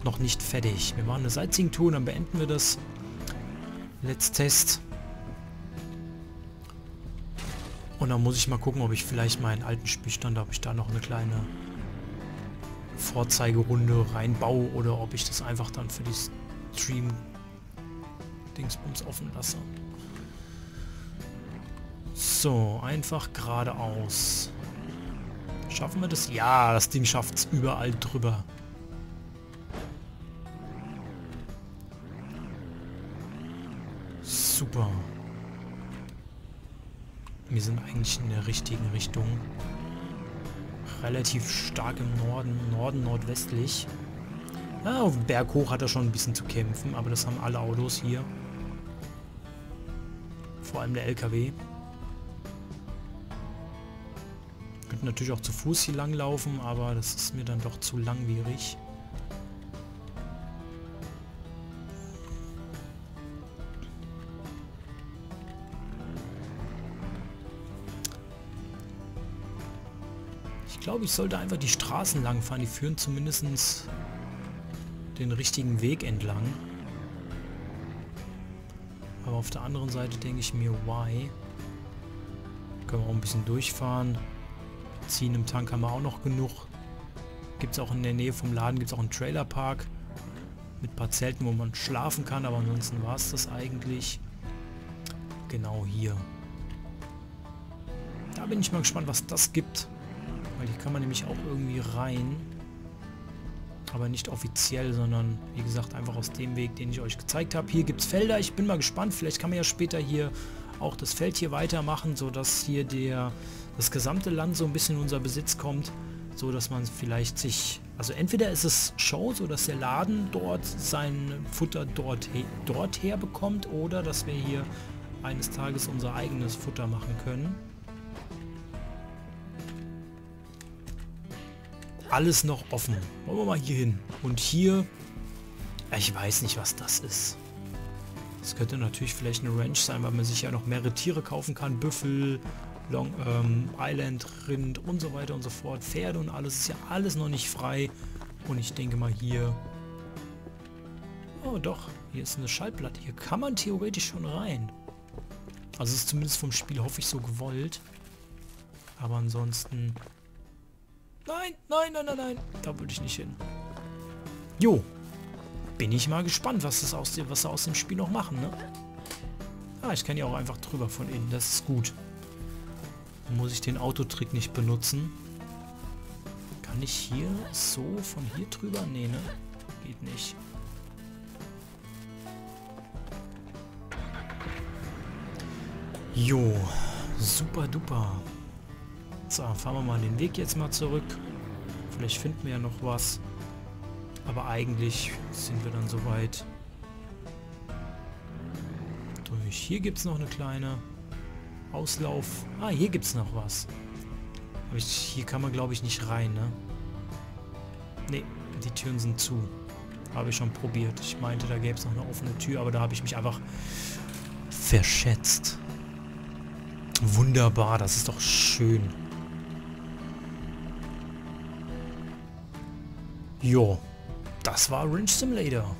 noch nicht fertig. Wir machen eine Sightseeing-Tour und dann beenden wir das. Let's Test. Und dann muss ich mal gucken, ob ich vielleicht meinen alten Spielstand, ob ich da noch eine kleine Vorzeigerunde reinbaue oder ob ich das einfach dann für die Stream Dingsbums offen lasse. So, einfach geradeaus. Schaffen wir das? Ja, das Ding schafft es überall drüber. Super. Wir sind eigentlich in der richtigen Richtung. Relativ stark im Norden, Norden, nordwestlich. Ja, auf dem Berg hoch hat er schon ein bisschen zu kämpfen, aber das haben alle Autos hier. Vor allem der LKW. Könnte natürlich auch zu Fuß hier lang laufen, aber das ist mir dann doch zu langwierig. Ich glaube, ich sollte einfach die Straßen lang fahren. Die führen zumindest den richtigen Weg entlang. Aber auf der anderen Seite denke ich mir, why? Können wir auch ein bisschen durchfahren. Ziehen im Tank haben wir auch noch genug. Gibt es auch in der Nähe vom Laden, gibt es auch einen Trailerpark. Mit ein paar Zelten, wo man schlafen kann, aber ansonsten war es das eigentlich. Genau hier. Da bin ich mal gespannt, was das gibt. Weil hier kann man nämlich auch irgendwie rein. Aber nicht offiziell, sondern wie gesagt einfach aus dem Weg, den ich euch gezeigt habe. Hier gibt es Felder. Ich bin mal gespannt. Vielleicht kann man ja später hier auch das Feld hier weitermachen, sodass hier der das gesamte Land so ein bisschen in unser Besitz kommt, so dass man vielleicht sich, also entweder ist es Show, so dass der Laden dort sein Futter dort, dort her bekommt, oder dass wir hier eines Tages unser eigenes Futter machen können. Alles noch offen. Wollen wir mal hier hin. Und hier, ich weiß nicht, was das ist. Das könnte natürlich vielleicht eine Ranch sein, weil man sich ja noch mehrere Tiere kaufen kann. Büffel, Long ähm, Island, Rind und so weiter und so fort. Pferde und alles ist ja alles noch nicht frei. Und ich denke mal hier... Oh doch, hier ist eine Schallplatte. Hier kann man theoretisch schon rein. Also ist zumindest vom Spiel, hoffe ich, so gewollt. Aber ansonsten... Nein, nein, nein, nein, nein. Da würde ich nicht hin. Jo, bin ich mal gespannt, was, das aus dem, was sie aus dem Spiel noch machen, ne? Ah, ich kann ja auch einfach drüber von innen, das ist gut. Muss ich den Autotrick nicht benutzen. Kann ich hier so von hier drüber? Nee, ne? Geht nicht. Jo, super duper. So, fahren wir mal den Weg jetzt mal zurück. Vielleicht finden wir ja noch was. Aber eigentlich sind wir dann soweit. Durch. Hier gibt es noch eine kleine Auslauf. Ah, hier gibt es noch was. Aber ich, hier kann man, glaube ich, nicht rein, ne? Ne, die Türen sind zu. Habe ich schon probiert. Ich meinte, da gäbe es noch eine offene Tür, aber da habe ich mich einfach verschätzt. Wunderbar, das ist doch schön. Jo. Das war Range Simulator.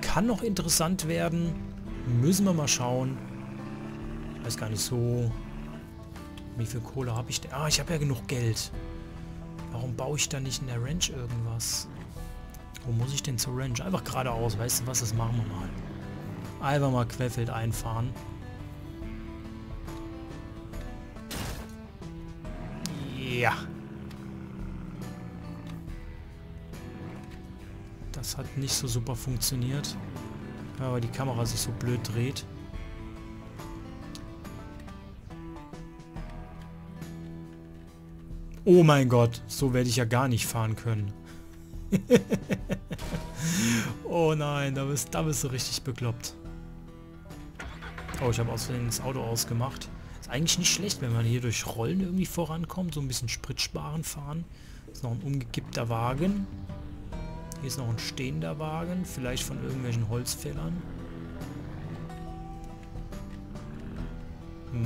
Kann noch interessant werden. Müssen wir mal schauen. Ich weiß gar nicht so... Wie viel Kohle habe ich denn? Ah, ich habe ja genug Geld. Warum baue ich da nicht in der Ranch irgendwas? Wo muss ich denn zur Ranch? Einfach geradeaus. Weißt du was? Das machen wir mal. Einfach mal querfeld einfahren. Ja. Das hat nicht so super funktioniert. Aber die Kamera sich so blöd dreht. Oh mein Gott, so werde ich ja gar nicht fahren können. oh nein, da bist, da bist du richtig bekloppt. Oh, ich habe Versehen das Auto ausgemacht. Eigentlich nicht schlecht, wenn man hier durch Rollen irgendwie vorankommt. So ein bisschen Sprit sparen fahren. Ist noch ein umgekippter Wagen. Hier ist noch ein stehender Wagen, vielleicht von irgendwelchen Holzfällern.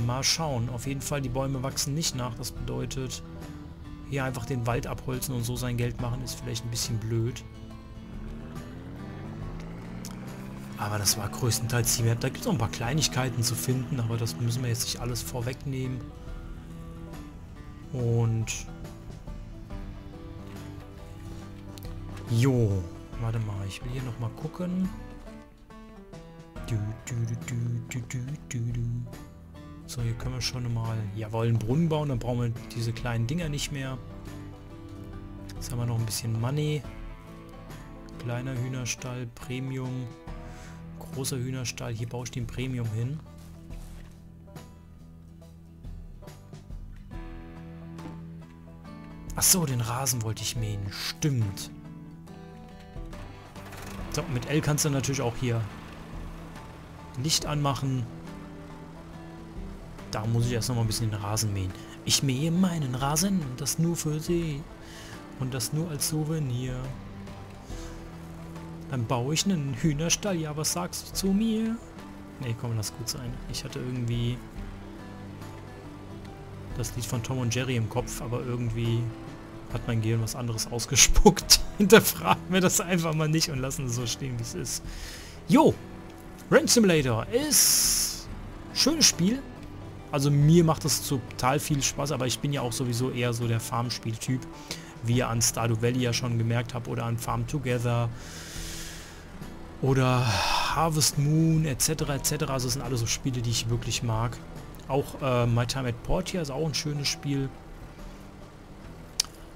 Mal schauen. Auf jeden Fall, die Bäume wachsen nicht nach. Das bedeutet, hier einfach den Wald abholzen und so sein Geld machen, ist vielleicht ein bisschen blöd. Aber das war größtenteils die Map. Da gibt es noch ein paar Kleinigkeiten zu finden, aber das müssen wir jetzt nicht alles vorwegnehmen. Und Jo, warte mal, ich will hier noch mal gucken. Du, du, du, so, hier können wir schon mal, jawohl, einen Brunnen bauen, dann brauchen wir diese kleinen Dinger nicht mehr. Jetzt haben wir noch ein bisschen Money. Kleiner Hühnerstall, Premium. Großer Hühnerstall, hier baue ich den Premium hin. Ach so, den Rasen wollte ich mähen. Stimmt. So, mit L kannst du natürlich auch hier Licht anmachen. Da muss ich erst noch mal ein bisschen den Rasen mähen. Ich mähe meinen Rasen das nur für sie. Und das nur als Souvenir. Dann baue ich einen Hühnerstall. Ja, was sagst du zu mir? Nee, komm, lass gut sein. Ich hatte irgendwie das Lied von Tom und Jerry im Kopf, aber irgendwie hat mein Gehirn was anderes ausgespuckt. Hinterfragen wir das einfach mal nicht und lassen es so stehen, wie es ist. Jo! Range Simulator ist schönes Spiel. Also mir macht das total viel Spaß, aber ich bin ja auch sowieso eher so der Farmspiel-Typ, wie ihr an Stardew Valley ja schon gemerkt habt oder an Farm Together oder Harvest Moon etc. etc. Also das sind alle so Spiele, die ich wirklich mag. Auch äh, My Time at Portia ist auch ein schönes Spiel.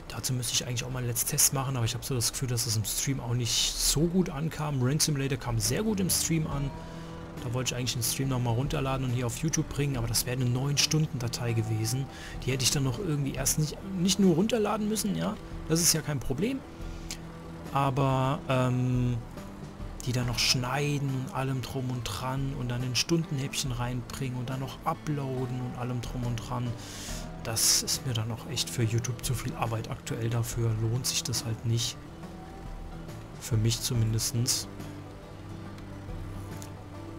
Dazu müsste ich eigentlich auch mal einen Let's Test machen, aber ich habe so das Gefühl, dass es im Stream auch nicht so gut ankam. Rain Simulator kam sehr gut im Stream an. Da wollte ich eigentlich den Stream nochmal runterladen und hier auf YouTube bringen, aber das wäre eine 9-Stunden-Datei gewesen. Die hätte ich dann noch irgendwie erst nicht, nicht nur runterladen müssen, ja. Das ist ja kein Problem. Aber, ähm, die dann noch schneiden und allem drum und dran und dann in Stundenhäppchen reinbringen und dann noch uploaden und allem drum und dran. Das ist mir dann auch echt für YouTube zu viel Arbeit aktuell dafür. Lohnt sich das halt nicht. Für mich zumindestens.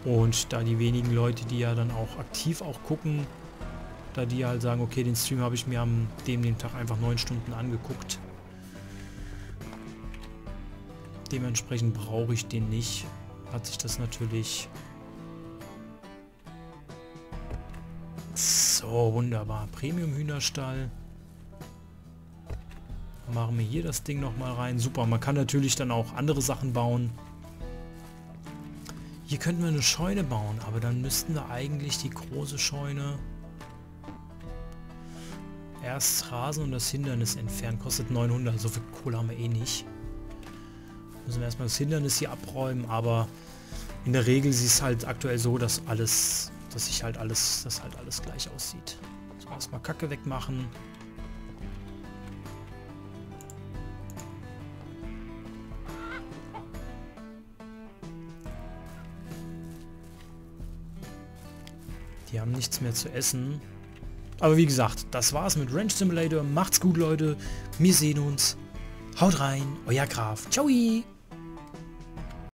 Und da die wenigen Leute, die ja dann auch aktiv auch gucken, da die halt sagen, okay, den Stream habe ich mir am dem den Tag einfach neun Stunden angeguckt. Dementsprechend brauche ich den nicht. Hat sich das natürlich... So, wunderbar. Premium-Hühnerstall. Machen wir hier das Ding nochmal rein. Super, man kann natürlich dann auch andere Sachen bauen. Hier könnten wir eine Scheune bauen, aber dann müssten wir eigentlich die große Scheune erst Rasen und das Hindernis entfernen. Kostet 900, so viel Kohle haben wir eh nicht. Müssen wir erstmal das Hindernis hier abräumen, aber in der Regel sieht es halt aktuell so, dass alles, dass sich halt alles, dass halt alles gleich aussieht. So, erstmal Kacke wegmachen. Die haben nichts mehr zu essen. Aber wie gesagt, das war's mit Ranch Simulator. Macht's gut, Leute. Wir sehen uns. Haut rein, euer Graf. Ciao!